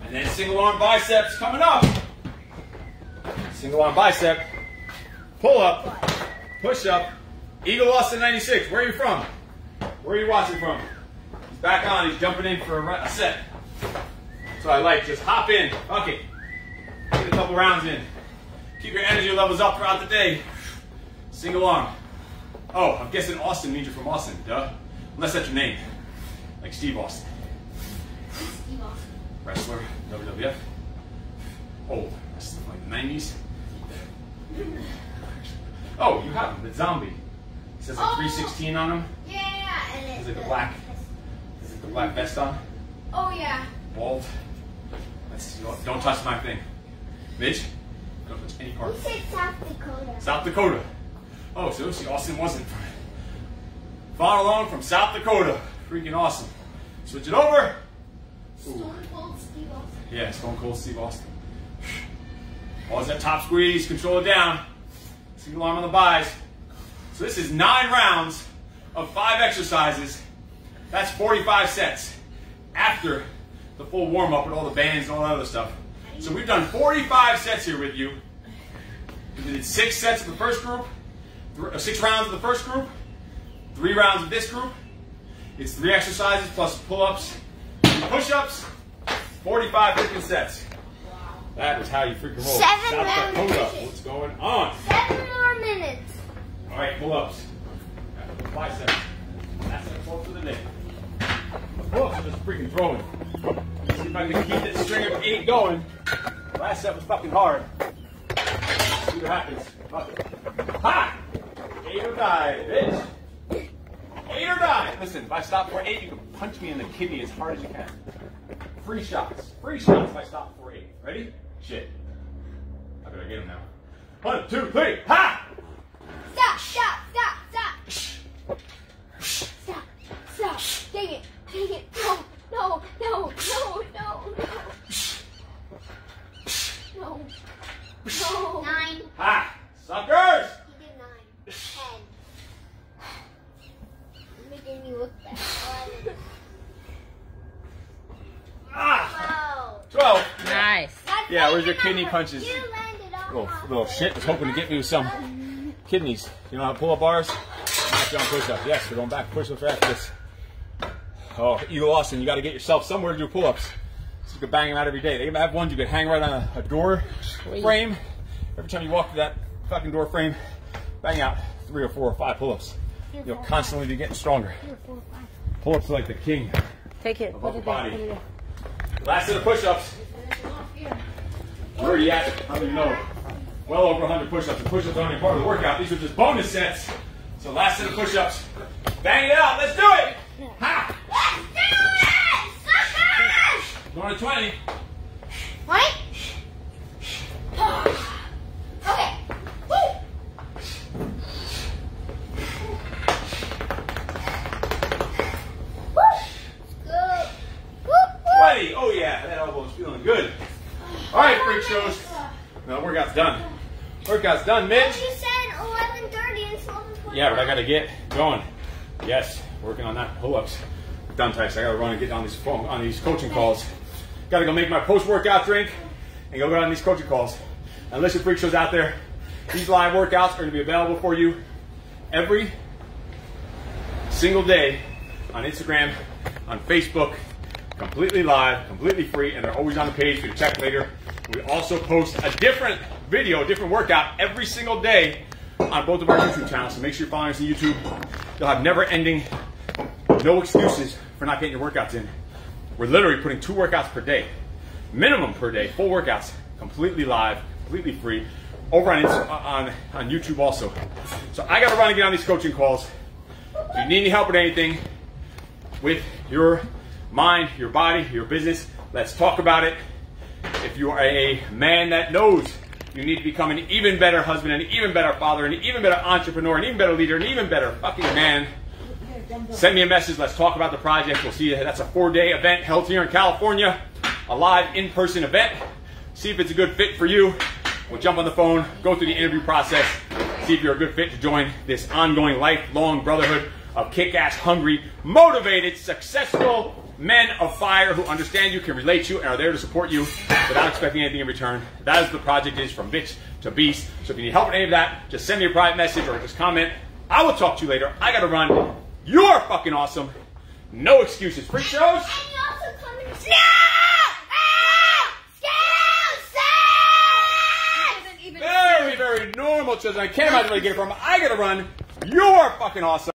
And then single arm biceps coming up. Single arm bicep. Pull up. Push up. Eagle Austin 96. Where are you from? Where are you watching from? He's back on. He's jumping in for a, a set. So I like just hop in. Fuck it. Get a couple rounds in. Keep your energy levels up throughout the day. Single arm. Oh, I'm guessing Austin means you're from Austin, duh. Unless that's your name. Like Steve Austin. Steve Austin. Wrestler, WWF. Old. Oh, Wrestler, like the 90s. Oh, you have him, the zombie. It says like Oh. 316 on him. Yeah, and it's Is it the black? Is it the black vest on? Oh yeah. Bald. Let's, don't, don't touch my thing. Mitch, don't touch any part. You said South Dakota. South Dakota. Oh, so see, Austin wasn't. Far along from South Dakota. Freaking awesome. Switch it over. Stone Cold Steve Austin. Yeah, Stone Cold Steve Austin. Pause that top squeeze, control it down. Single arm on the bis. So this is nine rounds of five exercises. That's 45 sets after the full warm up with all the bands and all that other stuff. So we've done 45 sets here with you. We did six sets of the first group, uh, six rounds of the first group, three rounds of this group. It's three exercises plus pull-ups, push-ups, 45 freaking sets. That is how you freaking roll. Seven South rounds. Dakota, what's going on? Seven more minutes. All right, pull-ups. Biceps. That's the pull for the day. The pull-ups are just freaking throwing. Let's See if I can keep this string of eight going. Last set was fucking hard. See what happens. Ha! Eight or die, bitch. Eight or die. Listen, if I stop for eight, you can punch me in the kidney as hard as you can. Free shots. Free shots if I stop for eight. Ready? Shit. I better get him now. One, two, three. Ha! Stop, stop, stop, stop. Stop, stop. Dang it, dang it. No, no, no, no, no, no. No. No. Nine. Ha! Suckers! He did nine. Ten. Making me look bad. Eleven. Ah! Twelve. 12. Nice. Yeah, where's your kidney punches? You landed on Little, little shit was hoping to get me with some kidneys. You know how to pull up bars? Knock down push ups. Yes, we're going back push ups after this. Oh, Eagle Austin, you got to get yourself somewhere to do pull ups. So you can bang them out every day. They have ones you can hang right on a, a door frame. Every time you walk through that fucking door frame, bang out three or four or five pull ups. You'll constantly be getting stronger. Pull ups like the king. Take it. Above Put the it there. body. Put it there. Last set of push-ups. Where are you at? How do you know? Well over 100 push-ups. And push-ups aren't even part of the workout. These are just bonus sets. So last set of push-ups. Bang it out. Let's do it. Ha! Let's do it! Suckers! Going to 20. Right, freak shows. Now workout's done. Workout's done, Mitch. You said 11:30 and it's 11:20. Yeah, but I gotta get going. Yes, working on that pull-ups. Done, Tyson. I gotta run and get on these phone on these coaching calls. Gotta go make my post-workout drink and go get on these coaching calls. And listen, freak shows out there. These live workouts are gonna be available for you every single day on Instagram, on Facebook, completely live, completely free, and they're always on the page for you to check later. We also post a different video, a different workout every single day on both of our YouTube channels. So make sure you're following us on YouTube. You'll have never ending, no excuses for not getting your workouts in. We're literally putting two workouts per day, minimum per day, full workouts, completely live, completely free, over on, uh, on, on YouTube also. So I gotta run and get on these coaching calls. If you need any help with anything, with your mind, your body, your business, let's talk about it. If you are a man that knows you need to become an even better husband, an even better father, an even better entrepreneur, an even better leader, an even better fucking man, send me a message. Let's talk about the project. We'll see you. That's a four day event held here in California, a live in person event. See if it's a good fit for you. We'll jump on the phone, go through the interview process, see if you're a good fit to join this ongoing lifelong brotherhood of kick ass, hungry, motivated, successful men of fire who understand you, can relate you, and are there to support you without expecting anything in return. That is the project is from bitch to beast. So if you need help with any of that, just send me a private message or just comment. I will talk to you later. I gotta run. You're fucking awesome. No excuses. Free shows. And you also come in. No! Ah! Excuse! Very, very normal children. I can't imagine where you get it from. I gotta run. You are fucking awesome.